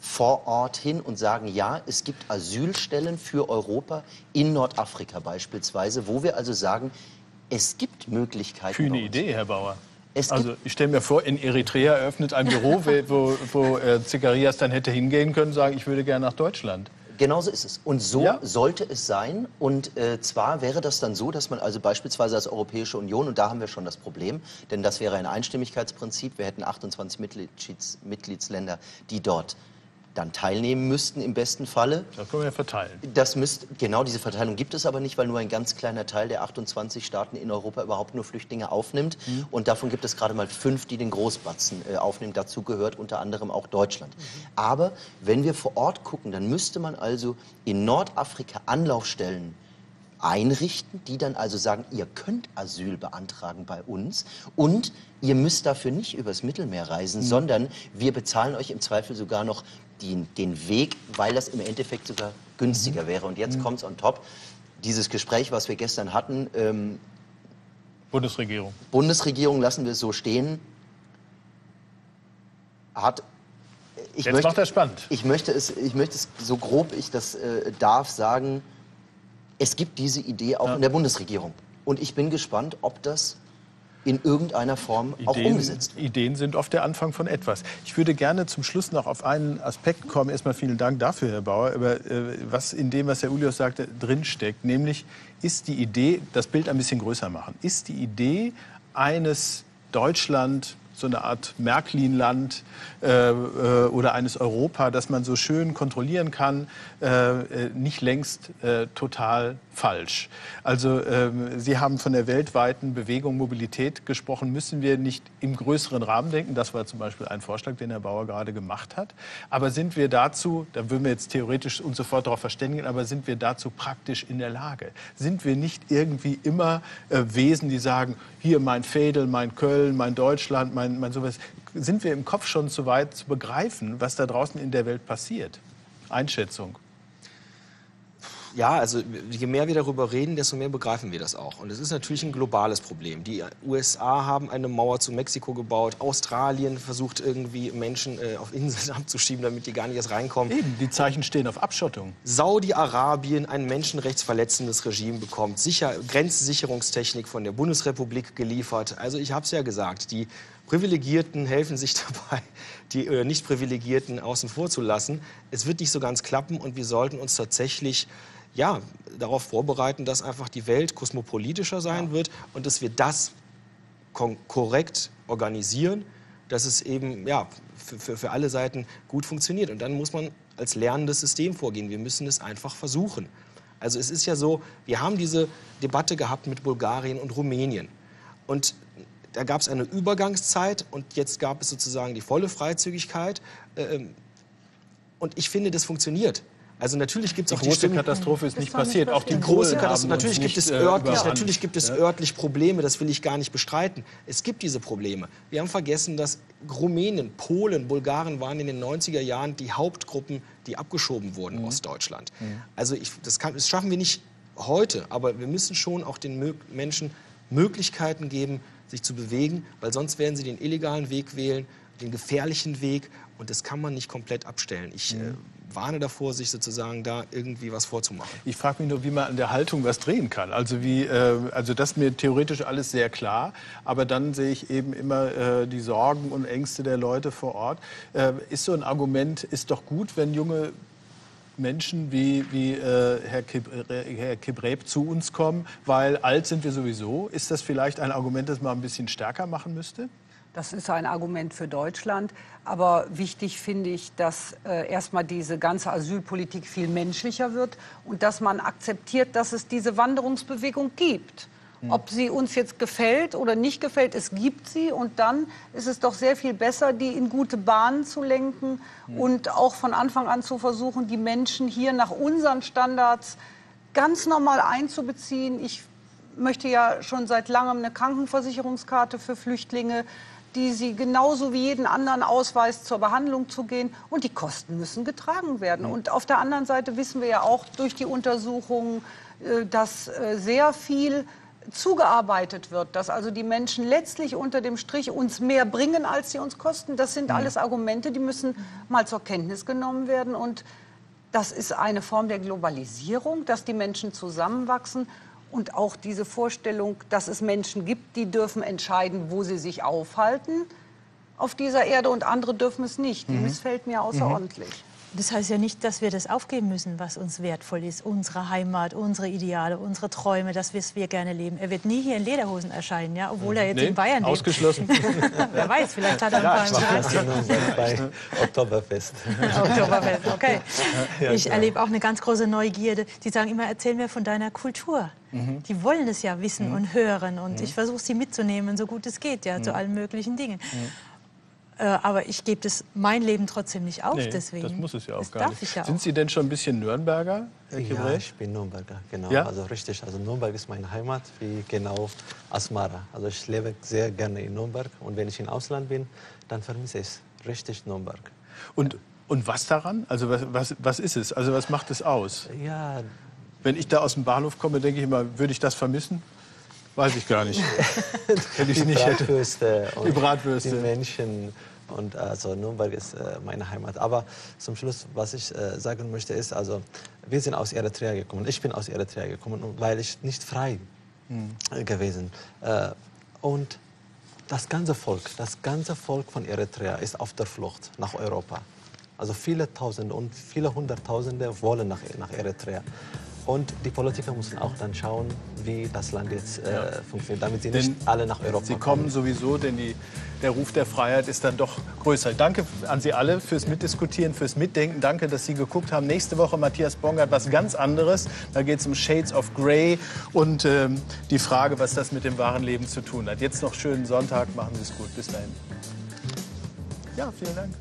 vor Ort hin und sagen, ja, es gibt Asylstellen für Europa in Nordafrika beispielsweise, wo wir also sagen, es gibt Möglichkeiten. Kühne Idee, Herr Bauer. Es also ich stelle mir vor, in Eritrea eröffnet ein Büro, wo, wo äh, Zacharias dann hätte hingehen können, sagen, ich würde gerne nach Deutschland. Genauso ist es. Und so ja. sollte es sein. Und äh, zwar wäre das dann so, dass man also beispielsweise als Europäische Union, und da haben wir schon das Problem, denn das wäre ein Einstimmigkeitsprinzip, wir hätten 28 Mitglieds Mitgliedsländer, die dort dann teilnehmen müssten im besten Falle. Das können wir ja verteilen. Das müsst, genau diese Verteilung gibt es aber nicht, weil nur ein ganz kleiner Teil der 28 Staaten in Europa überhaupt nur Flüchtlinge aufnimmt. Mhm. Und davon gibt es gerade mal fünf, die den Großbatzen äh, aufnehmen. Dazu gehört unter anderem auch Deutschland. Mhm. Aber wenn wir vor Ort gucken, dann müsste man also in Nordafrika Anlaufstellen einrichten, die dann also sagen, ihr könnt Asyl beantragen bei uns und ihr müsst dafür nicht übers Mittelmeer reisen, mhm. sondern wir bezahlen euch im Zweifel sogar noch die, den Weg, weil das im Endeffekt sogar günstiger mhm. wäre. Und jetzt mhm. kommt es on top. Dieses Gespräch, was wir gestern hatten. Ähm, Bundesregierung. Bundesregierung lassen wir es so stehen. Hat ich Jetzt möchte, macht er spannend. Ich möchte, es, ich möchte es so grob ich das äh, darf sagen, es gibt diese Idee auch ja. in der Bundesregierung. Und ich bin gespannt, ob das in irgendeiner Form Ideen, auch umgesetzt wird. Ideen sind oft der Anfang von etwas. Ich würde gerne zum Schluss noch auf einen Aspekt kommen. Erstmal vielen Dank dafür, Herr Bauer, über äh, was in dem, was Herr Ulius sagte, drinsteckt. Nämlich ist die Idee, das Bild ein bisschen größer machen, ist die Idee eines Deutschland so eine Art Märklin-Land äh, äh, oder eines Europa, das man so schön kontrollieren kann, äh, äh nicht längst äh, total falsch. Also ähm, Sie haben von der weltweiten Bewegung Mobilität gesprochen. Müssen wir nicht im größeren Rahmen denken? Das war zum Beispiel ein Vorschlag, den Herr Bauer gerade gemacht hat. Aber sind wir dazu, da würden wir jetzt theoretisch uns sofort darauf verständigen, aber sind wir dazu praktisch in der Lage? Sind wir nicht irgendwie immer äh, Wesen, die sagen, hier mein Fädel, mein Köln, mein Deutschland, mein, mein sowas? Sind wir im Kopf schon zu weit zu begreifen, was da draußen in der Welt passiert? Einschätzung ja, also je mehr wir darüber reden, desto mehr begreifen wir das auch. Und es ist natürlich ein globales Problem. Die USA haben eine Mauer zu Mexiko gebaut. Australien versucht irgendwie Menschen äh, auf Inseln abzuschieben, damit die gar nicht erst reinkommen. Eben, die Zeichen stehen auf Abschottung. Saudi-Arabien ein menschenrechtsverletzendes Regime bekommt. Sicher, Grenzsicherungstechnik von der Bundesrepublik geliefert. Also ich habe es ja gesagt, die Privilegierten helfen sich dabei, die äh, Nicht-Privilegierten außen vor zu lassen. Es wird nicht so ganz klappen und wir sollten uns tatsächlich ja, darauf vorbereiten, dass einfach die Welt kosmopolitischer sein wird und dass wir das korrekt organisieren, dass es eben ja, für, für, für alle Seiten gut funktioniert. Und dann muss man als lernendes System vorgehen. Wir müssen es einfach versuchen. Also es ist ja so, wir haben diese Debatte gehabt mit Bulgarien und Rumänien. Und da gab es eine Übergangszeit und jetzt gab es sozusagen die volle Freizügigkeit. Ähm, und ich finde, das funktioniert. Also natürlich gibt es auch die große Stimmen, Katastrophe ist nicht passiert. Auch die die große Katastrophe. haben Natürlich gibt es nicht, äh, örtlich, natürlich gibt es örtlich Probleme. Das will ich gar nicht bestreiten. Es gibt diese Probleme. Wir haben vergessen, dass Rumänien, Polen, Bulgarien waren in den 90er Jahren die Hauptgruppen, die abgeschoben wurden aus Deutschland. Also ich, das, kann, das schaffen wir nicht heute, aber wir müssen schon auch den Mö Menschen Möglichkeiten geben, sich zu bewegen, weil sonst werden sie den illegalen Weg wählen, den gefährlichen Weg und das kann man nicht komplett abstellen. Ich äh, warne davor, sich sozusagen da irgendwie was vorzumachen. Ich frage mich nur, wie man an der Haltung was drehen kann. Also wie, äh, also das ist mir theoretisch alles sehr klar, aber dann sehe ich eben immer äh, die Sorgen und Ängste der Leute vor Ort. Äh, ist so ein Argument, ist doch gut, wenn junge Menschen wie, wie äh, Herr, Kib, äh, Kibreb zu uns kommen, weil alt sind wir sowieso. Ist das vielleicht ein Argument, das man ein bisschen stärker machen müsste? Das ist ein Argument für Deutschland. Aber wichtig finde ich, dass äh, erstmal diese ganze Asylpolitik viel menschlicher wird und dass man akzeptiert, dass es diese Wanderungsbewegung gibt. Ob sie uns jetzt gefällt oder nicht gefällt, es gibt sie. Und dann ist es doch sehr viel besser, die in gute Bahnen zu lenken und auch von Anfang an zu versuchen, die Menschen hier nach unseren Standards ganz normal einzubeziehen. Ich möchte ja schon seit langem eine Krankenversicherungskarte für Flüchtlinge, die sie genauso wie jeden anderen ausweist, zur Behandlung zu gehen. Und die Kosten müssen getragen werden. Und auf der anderen Seite wissen wir ja auch durch die Untersuchungen, äh, dass äh, sehr viel zugearbeitet wird, dass also die Menschen letztlich unter dem Strich uns mehr bringen, als sie uns kosten. Das sind alles Argumente, die müssen mal zur Kenntnis genommen werden. Und das ist eine Form der Globalisierung, dass die Menschen zusammenwachsen und auch diese Vorstellung, dass es Menschen gibt, die dürfen entscheiden, wo sie sich aufhalten auf dieser Erde und andere dürfen es nicht. Die missfällt mir außerordentlich. Das heißt ja nicht, dass wir das aufgeben müssen, was uns wertvoll ist. Unsere Heimat, unsere Ideale, unsere Träume, das, was wir gerne leben. Er wird nie hier in Lederhosen erscheinen, ja, obwohl er jetzt Nee, in Bayern lebt. ausgeschlossen. Wer weiß, vielleicht hat er ein paar bei Oktoberfest. Oktoberfest, okay. Ich erlebe auch eine ganz große Neugierde. Die sagen immer, erzähl mir von deiner Kultur. Die wollen es ja wissen und hören. Und ich versuche sie mitzunehmen, so gut es geht, ja, zu allen möglichen Dingen. Äh, aber ich gebe das mein Leben trotzdem nicht auf, Nee, deswegen. das muss es ja auch das gar darf nicht. Ich ja Sind auch. Sie denn schon ein bisschen Nürnberger, Herr Ja, ich bin Nürnberger, genau. Ja? Also richtig. Also Nürnberg ist meine Heimat, wie genau Asmara. Also ich lebe sehr gerne in Nürnberg und wenn ich im Ausland bin, dann vermisse ich richtig Nürnberg. Und, und was daran? Also was, was, was ist es? Also was macht es aus? Ja, Wenn ich da aus dem Bahnhof komme, denke ich immer, würde ich das vermissen? Weiß ich gar nicht. Wenn ich die nicht hätte. Bratwürste und Die Bratwürste. die Menschen. Und also Nürnberg ist äh, meine Heimat. Aber zum Schluss, was ich äh, sagen möchte, ist, also wir sind aus Eritrea gekommen. Ich bin aus Eritrea gekommen, weil ich nicht frei äh, gewesen. Äh, und das ganze Volk, das ganze Volk von Eritrea ist auf der Flucht nach Europa. Also viele Tausende und viele Hunderttausende wollen nach, nach Eritrea. Und die Politiker müssen auch dann schauen, wie das Land jetzt äh, funktioniert, damit sie nicht Denn alle nach Europa Sie kommen sowieso, denn die, der Ruf der Freiheit ist dann doch größer. Danke an Sie alle fürs Mitdiskutieren, fürs Mitdenken. Danke, dass Sie geguckt haben. Nächste Woche Matthias Bongert was ganz anderes. Da geht es um Shades of Grey und ähm, die Frage, was das mit dem wahren Leben zu tun hat. Jetzt noch schönen Sonntag. Machen Sie es gut. Bis dahin. Ja, vielen Dank.